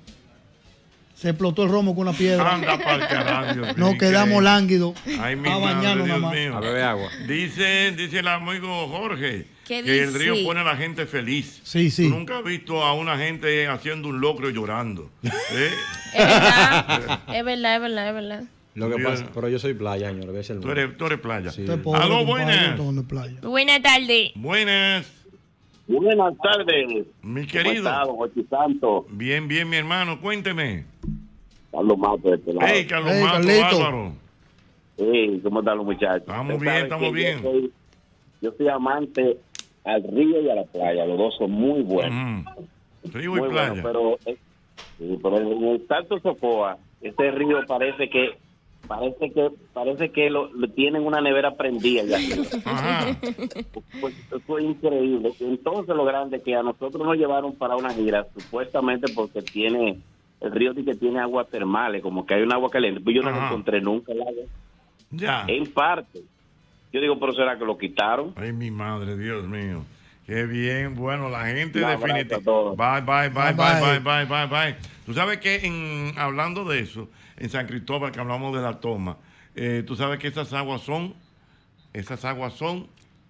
[SPEAKER 7] Se explotó el romo con una piedra.
[SPEAKER 1] Anda pa'l carajo,
[SPEAKER 7] Nos quedamos lánguidos
[SPEAKER 1] Ay, mi
[SPEAKER 7] a bañarnos nada más.
[SPEAKER 1] mío.
[SPEAKER 3] A beber agua.
[SPEAKER 1] Dice, dice el amigo Jorge
[SPEAKER 2] ¿Qué
[SPEAKER 1] que el río pone a la gente feliz.
[SPEAKER 7] Sí, sí.
[SPEAKER 1] Tú nunca has visto a una gente haciendo un locro y llorando. ¿eh?
[SPEAKER 2] Es verdad, es verdad, es verdad, es verdad.
[SPEAKER 3] Lo que pasa, pero yo soy playa, señores. Ves el
[SPEAKER 1] Tú eres, tú eres playa.
[SPEAKER 3] Sí.
[SPEAKER 1] Aló, buenas.
[SPEAKER 2] Buenas tardes.
[SPEAKER 1] Buenas,
[SPEAKER 8] Buenas tardes.
[SPEAKER 1] mi
[SPEAKER 8] ¿Cómo
[SPEAKER 1] querido.
[SPEAKER 8] está, don Jochi Santos?
[SPEAKER 1] Bien, bien, mi hermano, cuénteme.
[SPEAKER 8] Carlos Mato de este lado.
[SPEAKER 1] Hey, Carlos
[SPEAKER 7] Hey,
[SPEAKER 1] Mato,
[SPEAKER 7] Carlito.
[SPEAKER 1] Álvaro.
[SPEAKER 8] Hey, ¿Cómo están los muchachos?
[SPEAKER 1] Estamos bien, estamos bien.
[SPEAKER 8] Yo soy, yo soy amante al río y a la playa. Los dos son muy buenos.
[SPEAKER 1] Ujú. Río
[SPEAKER 8] muy
[SPEAKER 1] y playa.
[SPEAKER 8] buenos, pero, eh, pero en el Salto Socoa, este río parece que parece que parece que lo, lo tienen una nevera prendida ya.
[SPEAKER 1] Ajá.
[SPEAKER 8] Pues, fue increíble. Entonces lo grande que a nosotros nos llevaron para una gira, supuestamente porque tiene, el río que tiene aguas termales, como que hay un agua caliente, pues yo no
[SPEAKER 1] Ajá.
[SPEAKER 8] encontré nunca el agua.
[SPEAKER 1] Ya.
[SPEAKER 8] En parte. Yo digo, pero será que lo quitaron.
[SPEAKER 1] Ay, mi madre, Dios mío. Qué bien, bueno, la gente definitivamente. bye, bye, Bye,
[SPEAKER 7] bye,
[SPEAKER 1] bye, bye.
[SPEAKER 7] bye,
[SPEAKER 1] bye, bye. Tú sabes que en, hablando de eso, en San Cristóbal, que hablamos de la toma, eh, tú sabes que esas aguas son, esas aguas son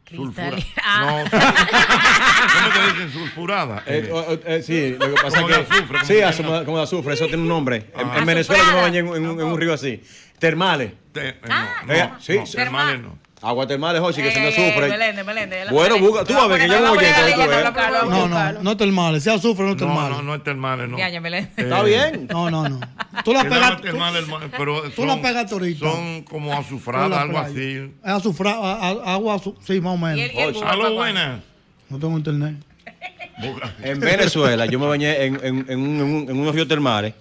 [SPEAKER 1] sulfuradas.
[SPEAKER 4] Ah.
[SPEAKER 1] No, ¿cómo te dicen sulfuradas?
[SPEAKER 3] Eh,
[SPEAKER 1] Eh,
[SPEAKER 3] o- o- eh, sí, lo que pasa
[SPEAKER 1] Como
[SPEAKER 3] es que.
[SPEAKER 1] azufre, como
[SPEAKER 3] sí, como de azufre, eso tiene un nombre. En, Venezuela yo me bañé en, un- en un- en un río así. Termales.
[SPEAKER 1] te- eh,
[SPEAKER 2] Ah.
[SPEAKER 1] no, no,
[SPEAKER 3] sí,
[SPEAKER 1] no,
[SPEAKER 3] sí.
[SPEAKER 1] termales no.
[SPEAKER 3] Agua termales, Jochi, que son de
[SPEAKER 4] Eh,
[SPEAKER 3] azufre.
[SPEAKER 4] Meléndez, Meléndez,
[SPEAKER 3] Bueno, busca- tú
[SPEAKER 4] Vamos
[SPEAKER 3] a ver,
[SPEAKER 4] a
[SPEAKER 3] que
[SPEAKER 4] poner-
[SPEAKER 3] ya
[SPEAKER 4] vamos a
[SPEAKER 7] No, no, no es termales. Sea azufre, no es
[SPEAKER 1] No,
[SPEAKER 7] termales.
[SPEAKER 1] no, no es termales, no.
[SPEAKER 4] Ya, ya, Meléndez.
[SPEAKER 3] Está bien.
[SPEAKER 7] No, no, no. Tú la
[SPEAKER 1] Se
[SPEAKER 7] pegas.
[SPEAKER 1] pero
[SPEAKER 7] tú la
[SPEAKER 1] son-
[SPEAKER 7] pegaste ahorita.
[SPEAKER 1] Son como azufradas, algo así.
[SPEAKER 7] Es azufra, a- a- agua, sí, más o menos.
[SPEAKER 1] Aló, buenas.
[SPEAKER 7] No tengo internet.
[SPEAKER 3] En Venezuela yo me bañé en, en, en, un- en un- en unos ríos termales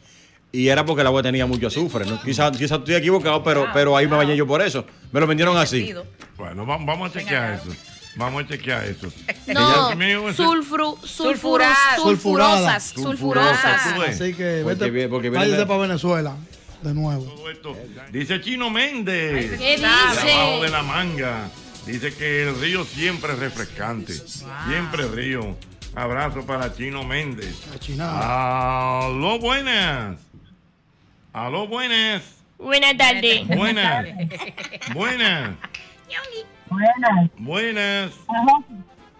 [SPEAKER 3] y era porque el agua tenía mucho azufre. ¿no? Quizás quizá estoy equivocado, pero, pero ahí me bañé yo por eso. Me lo vendieron así.
[SPEAKER 1] Bueno, va- vamos a chequear eso. Vamos a chequear eso. [LAUGHS]
[SPEAKER 2] No, sulfru, sulfurosas,
[SPEAKER 1] Sulfurosa,
[SPEAKER 2] sulfurosas.
[SPEAKER 7] Así que vete,
[SPEAKER 3] viene- porque viene
[SPEAKER 7] váyase
[SPEAKER 3] de-
[SPEAKER 7] para Venezuela de nuevo.
[SPEAKER 1] Todo esto. Dice Chino Méndez.
[SPEAKER 2] ¿Qué
[SPEAKER 1] de abajo de
[SPEAKER 2] dice?
[SPEAKER 1] la manga. Dice que el río siempre es refrescante. Siempre río. Abrazo para Chino Méndez. Aló, buenas. Aló, buenas.
[SPEAKER 2] Buenas tardes.
[SPEAKER 1] Buenas. Buenas.
[SPEAKER 11] Buenas.
[SPEAKER 1] Buenas.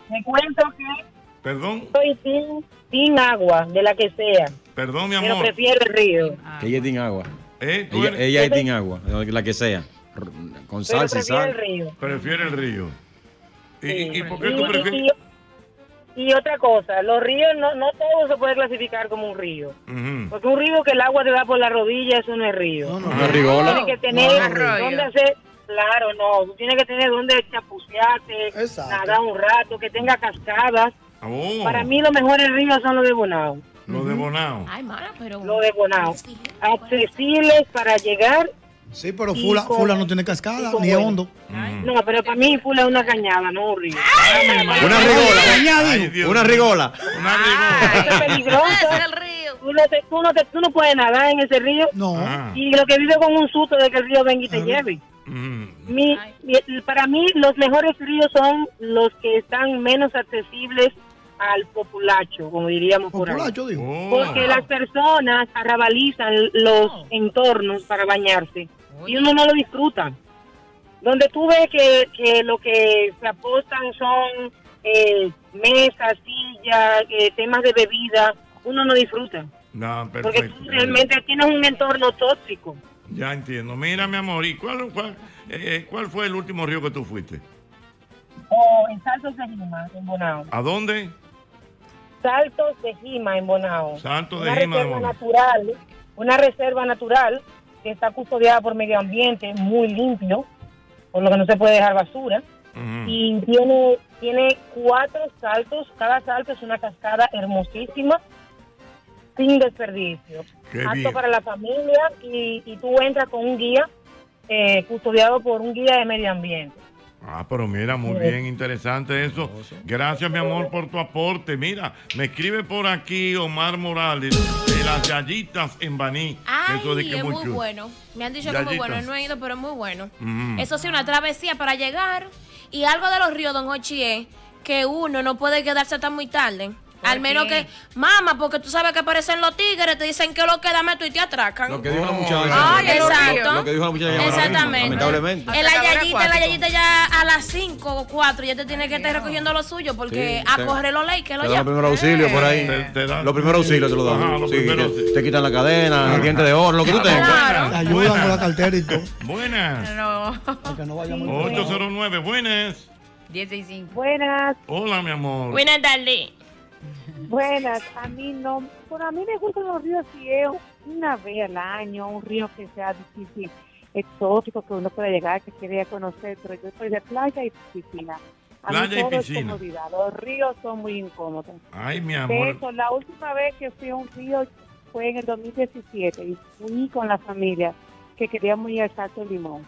[SPEAKER 11] Te cuento que
[SPEAKER 1] Perdón,
[SPEAKER 11] soy sin, sin agua, de la que sea,
[SPEAKER 1] perdón, mi
[SPEAKER 11] pero
[SPEAKER 1] amor.
[SPEAKER 11] prefiero el río.
[SPEAKER 3] Que ella es sin agua.
[SPEAKER 1] Eh,
[SPEAKER 3] Ella, ella es sin agua, la que sea. Con
[SPEAKER 11] Pero
[SPEAKER 3] salsa y
[SPEAKER 11] prefiero el
[SPEAKER 3] sal.
[SPEAKER 11] río.
[SPEAKER 1] Prefiere el río. ¿Y, y por qué tú prefieres?
[SPEAKER 11] Y- otra cosa, los ríos no, no todo se puede clasificar como un río. Porque un río que el agua te da por la rodilla, eso no es río.
[SPEAKER 3] Una rigola.
[SPEAKER 11] Tienes que tener
[SPEAKER 3] No, no
[SPEAKER 11] donde hacer, claro, no, tú tienes que tener donde chapucearte, nadar un rato, que tenga cascadas.
[SPEAKER 1] Oh,
[SPEAKER 11] Para mí los mejores ríos son los de Bonao.
[SPEAKER 1] Lo de Bonao.
[SPEAKER 2] Ay, pero.
[SPEAKER 11] Los de Bonao. Accesibles para llegar.
[SPEAKER 7] Sí, pero Fula,
[SPEAKER 11] con-
[SPEAKER 7] Fula no tiene cascada, ni es
[SPEAKER 11] bueno.
[SPEAKER 7] hondo.
[SPEAKER 11] No, pero para mí Fula es una cañada, no un río.
[SPEAKER 3] Una rigola. Una rigola.
[SPEAKER 11] Eso es peligroso. Tú no, te- tú, no te- tú no puedes nadar en ese río.
[SPEAKER 7] No.
[SPEAKER 1] Ah.
[SPEAKER 11] Y lo que vive con un susto de que el río venga y te lleve. Mi- mi- para mí, los mejores ríos son los que están menos accesibles al populacho, como diríamos por ahí.
[SPEAKER 7] Populacho, digo.
[SPEAKER 1] Oh.
[SPEAKER 11] Porque las personas arrabalizan los entornos para bañarse y uno no lo disfruta. Donde tú ves que, que lo que se apostan son eh, mesas, sillas, eh, temas de bebida, uno no disfruta.
[SPEAKER 1] No,
[SPEAKER 11] Porque
[SPEAKER 1] perfecto.
[SPEAKER 11] tú realmente tienes un entorno tóxico.
[SPEAKER 1] Ya entiendo. Mira, mi amor, ¿y cuál, cuál, eh, cuál fue el último río que tú fuiste?
[SPEAKER 11] O en Saltos de Jima, en Bonao.
[SPEAKER 1] ¿A dónde?
[SPEAKER 11] Saltos de Jima, en Bonao.
[SPEAKER 1] Saltos de
[SPEAKER 11] una
[SPEAKER 1] Jima de
[SPEAKER 11] reserva
[SPEAKER 1] Bonao.
[SPEAKER 11] natural, una reserva natural que está custodiada por medio ambiente, muy limpio, por lo que no se puede dejar basura. Y tiene, tiene cuatro saltos, cada salto es una cascada hermosísima, sin desperdicio.
[SPEAKER 1] Qué bien.
[SPEAKER 11] para la familia y, y tú entras con un guía eh, custodiado por un guía de medio ambiente.
[SPEAKER 1] Ah, pero mira, muy bien, interesante eso. Gracias, mi amor, por tu aporte. Mira, me escribe por aquí Omar Morales de las Yayitas en Baní.
[SPEAKER 2] Ay,
[SPEAKER 1] Eso de que
[SPEAKER 2] es muy
[SPEAKER 1] chulo.
[SPEAKER 2] bueno. Me han dicho que es muy
[SPEAKER 1] Gallitas.
[SPEAKER 2] bueno. No he ido, pero es muy bueno.
[SPEAKER 1] Ujú.
[SPEAKER 2] Eso sí, una travesía para llegar. Y algo de los ríos, don Hochi, es que uno no puede quedarse hasta muy tarde. Al menos
[SPEAKER 4] qué?
[SPEAKER 2] que, mamá, porque tú sabes que aparecen los tigres, te dicen que lo que dame tú y te atracan.
[SPEAKER 3] Lo que dijo la muchacha.
[SPEAKER 2] Ay, exacto.
[SPEAKER 3] Lo que dijo la muchacha. que
[SPEAKER 2] Exactamente.
[SPEAKER 3] Lamentablemente.
[SPEAKER 2] En la yayita, en la yayita ya a las 5 o 4 ya te tiene que estar recogiendo lo suyo porque
[SPEAKER 3] Sí,
[SPEAKER 2] a correr los leyes que lo
[SPEAKER 3] Te dan los
[SPEAKER 2] llaman.
[SPEAKER 3] primeros auxilios por ahí. Los primeros auxilios te lo dan. Te, te quitan la cadena, el diente de oro, lo que tú tengas.
[SPEAKER 7] Te ayudan con la cartera y todo.
[SPEAKER 1] Buenas.
[SPEAKER 4] No.
[SPEAKER 1] 809, buenas.
[SPEAKER 4] 10
[SPEAKER 18] Buenas,
[SPEAKER 1] Hola, mi amor.
[SPEAKER 2] Buenas tardes.
[SPEAKER 18] Buenas. A mí no, bueno, a mí me gustan los ríos si es una vez al año, un río que sea difícil, exótico, que uno pueda llegar, que quería conocer, pero yo soy de playa y piscina. A mí
[SPEAKER 1] Playa y
[SPEAKER 18] todo es
[SPEAKER 1] piscina.
[SPEAKER 18] comodidad. Los ríos son muy incómodos.
[SPEAKER 1] Ay, mi amor.
[SPEAKER 18] hecho, la última vez que fui a un río fue en el 2017 y fui con la familia que queríamos ir al Salto Limón.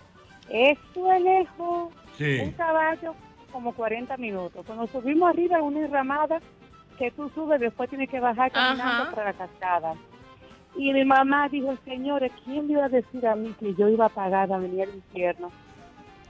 [SPEAKER 18] Eso es lejos,
[SPEAKER 1] Sí.
[SPEAKER 18] un caballo como 40 minutos. Cuando subimos arriba en una enramada que tú subes, después tienes que bajar caminando
[SPEAKER 2] Ajá.
[SPEAKER 18] para la cascada. Y mi mamá dijo, señores, ¿quién le iba a decir a mí que yo iba a pagar a venir al infierno?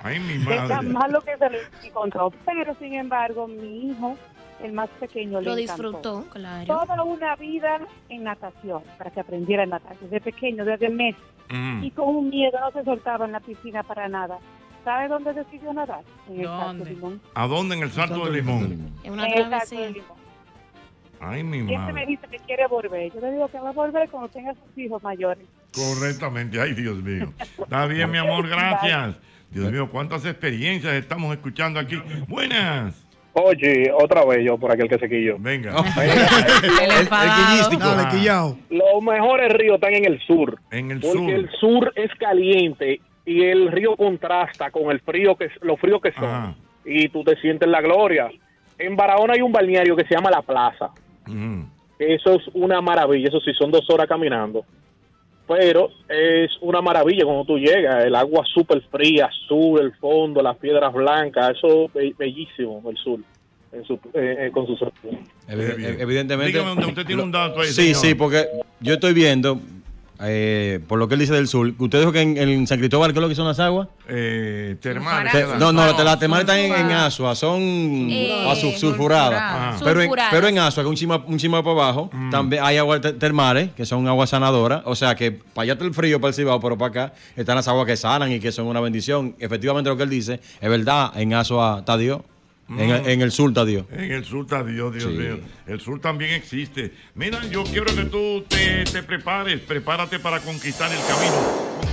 [SPEAKER 1] Ay, mi
[SPEAKER 18] De tan
[SPEAKER 1] madre.
[SPEAKER 18] malo que se le encontró. Pero, sin embargo, mi hijo, el más pequeño,
[SPEAKER 2] Lo
[SPEAKER 18] le encantó.
[SPEAKER 2] disfrutó, claro.
[SPEAKER 18] Toda una vida en natación, para que aprendiera a nadar desde pequeño, desde mes.
[SPEAKER 1] Mm.
[SPEAKER 18] Y con un miedo no se soltaba en la piscina para nada. ¿Sabe dónde decidió nadar? En el Salto Limón.
[SPEAKER 1] ¿A dónde? En el Salto de Limón.
[SPEAKER 2] Es una
[SPEAKER 18] En el Salto
[SPEAKER 2] travesía.
[SPEAKER 1] Ay, mi
[SPEAKER 18] Siempre me
[SPEAKER 1] madre.
[SPEAKER 18] dice que quiere volver. Yo le digo que va a volver cuando tenga sus hijos mayores.
[SPEAKER 1] Correctamente. Ay, Dios mío. [LAUGHS] Está bien, mi amor, gracias. Dios mío, cuántas experiencias estamos escuchando aquí. Buenas.
[SPEAKER 17] Oye, otra vez yo por aquel que se quilló.
[SPEAKER 1] Venga. [LAUGHS]
[SPEAKER 7] Dale, quillao.
[SPEAKER 17] Los mejores ríos están en el sur.
[SPEAKER 1] En el
[SPEAKER 17] porque
[SPEAKER 1] sur.
[SPEAKER 17] el sur es caliente y el río contrasta con el frío que lo frío que son. Y tú te sientes la gloria. En Barahona hay un balneario que se llama La Plaza.
[SPEAKER 1] Mm.
[SPEAKER 17] Eso es una maravilla. Eso sí, son dos horas caminando. Pero es una maravilla cuando tú llegas. El agua súper fría, azul, el fondo, las piedras blancas. Eso es be- bellísimo, el sur. En su, eh, eh, con sus
[SPEAKER 3] Evi- ev- Evidentemente.
[SPEAKER 1] Dígame usted tiene un dato ahí,
[SPEAKER 3] Sí,
[SPEAKER 1] señor.
[SPEAKER 3] sí, porque yo estoy viendo, eh, por lo que él dice del sur, usted dijo que en, en San Cristóbal, ¿qué es lo que son las aguas?
[SPEAKER 1] Eh, termales.
[SPEAKER 3] Te- no, no, las termales están en, en Asua, son
[SPEAKER 2] Eh,
[SPEAKER 3] azu- sulfuradas.
[SPEAKER 2] sulfuradas.
[SPEAKER 3] Pero, en, pero en Asua, que un chima, un chima para abajo, también hay aguas te- termales, que son aguas sanadoras. O sea que para allá está el frío, para el Cibao, pero para acá están las aguas que sanan y que son una bendición. Efectivamente, lo que él dice es verdad. En Asua está Dios. En, el- en el sur está Dios.
[SPEAKER 1] En el sur está Dios, Dios
[SPEAKER 3] Sí.
[SPEAKER 1] mío. El sur también existe. Mira, yo quiero que tú te, te prepares, prepárate para conquistar el camino.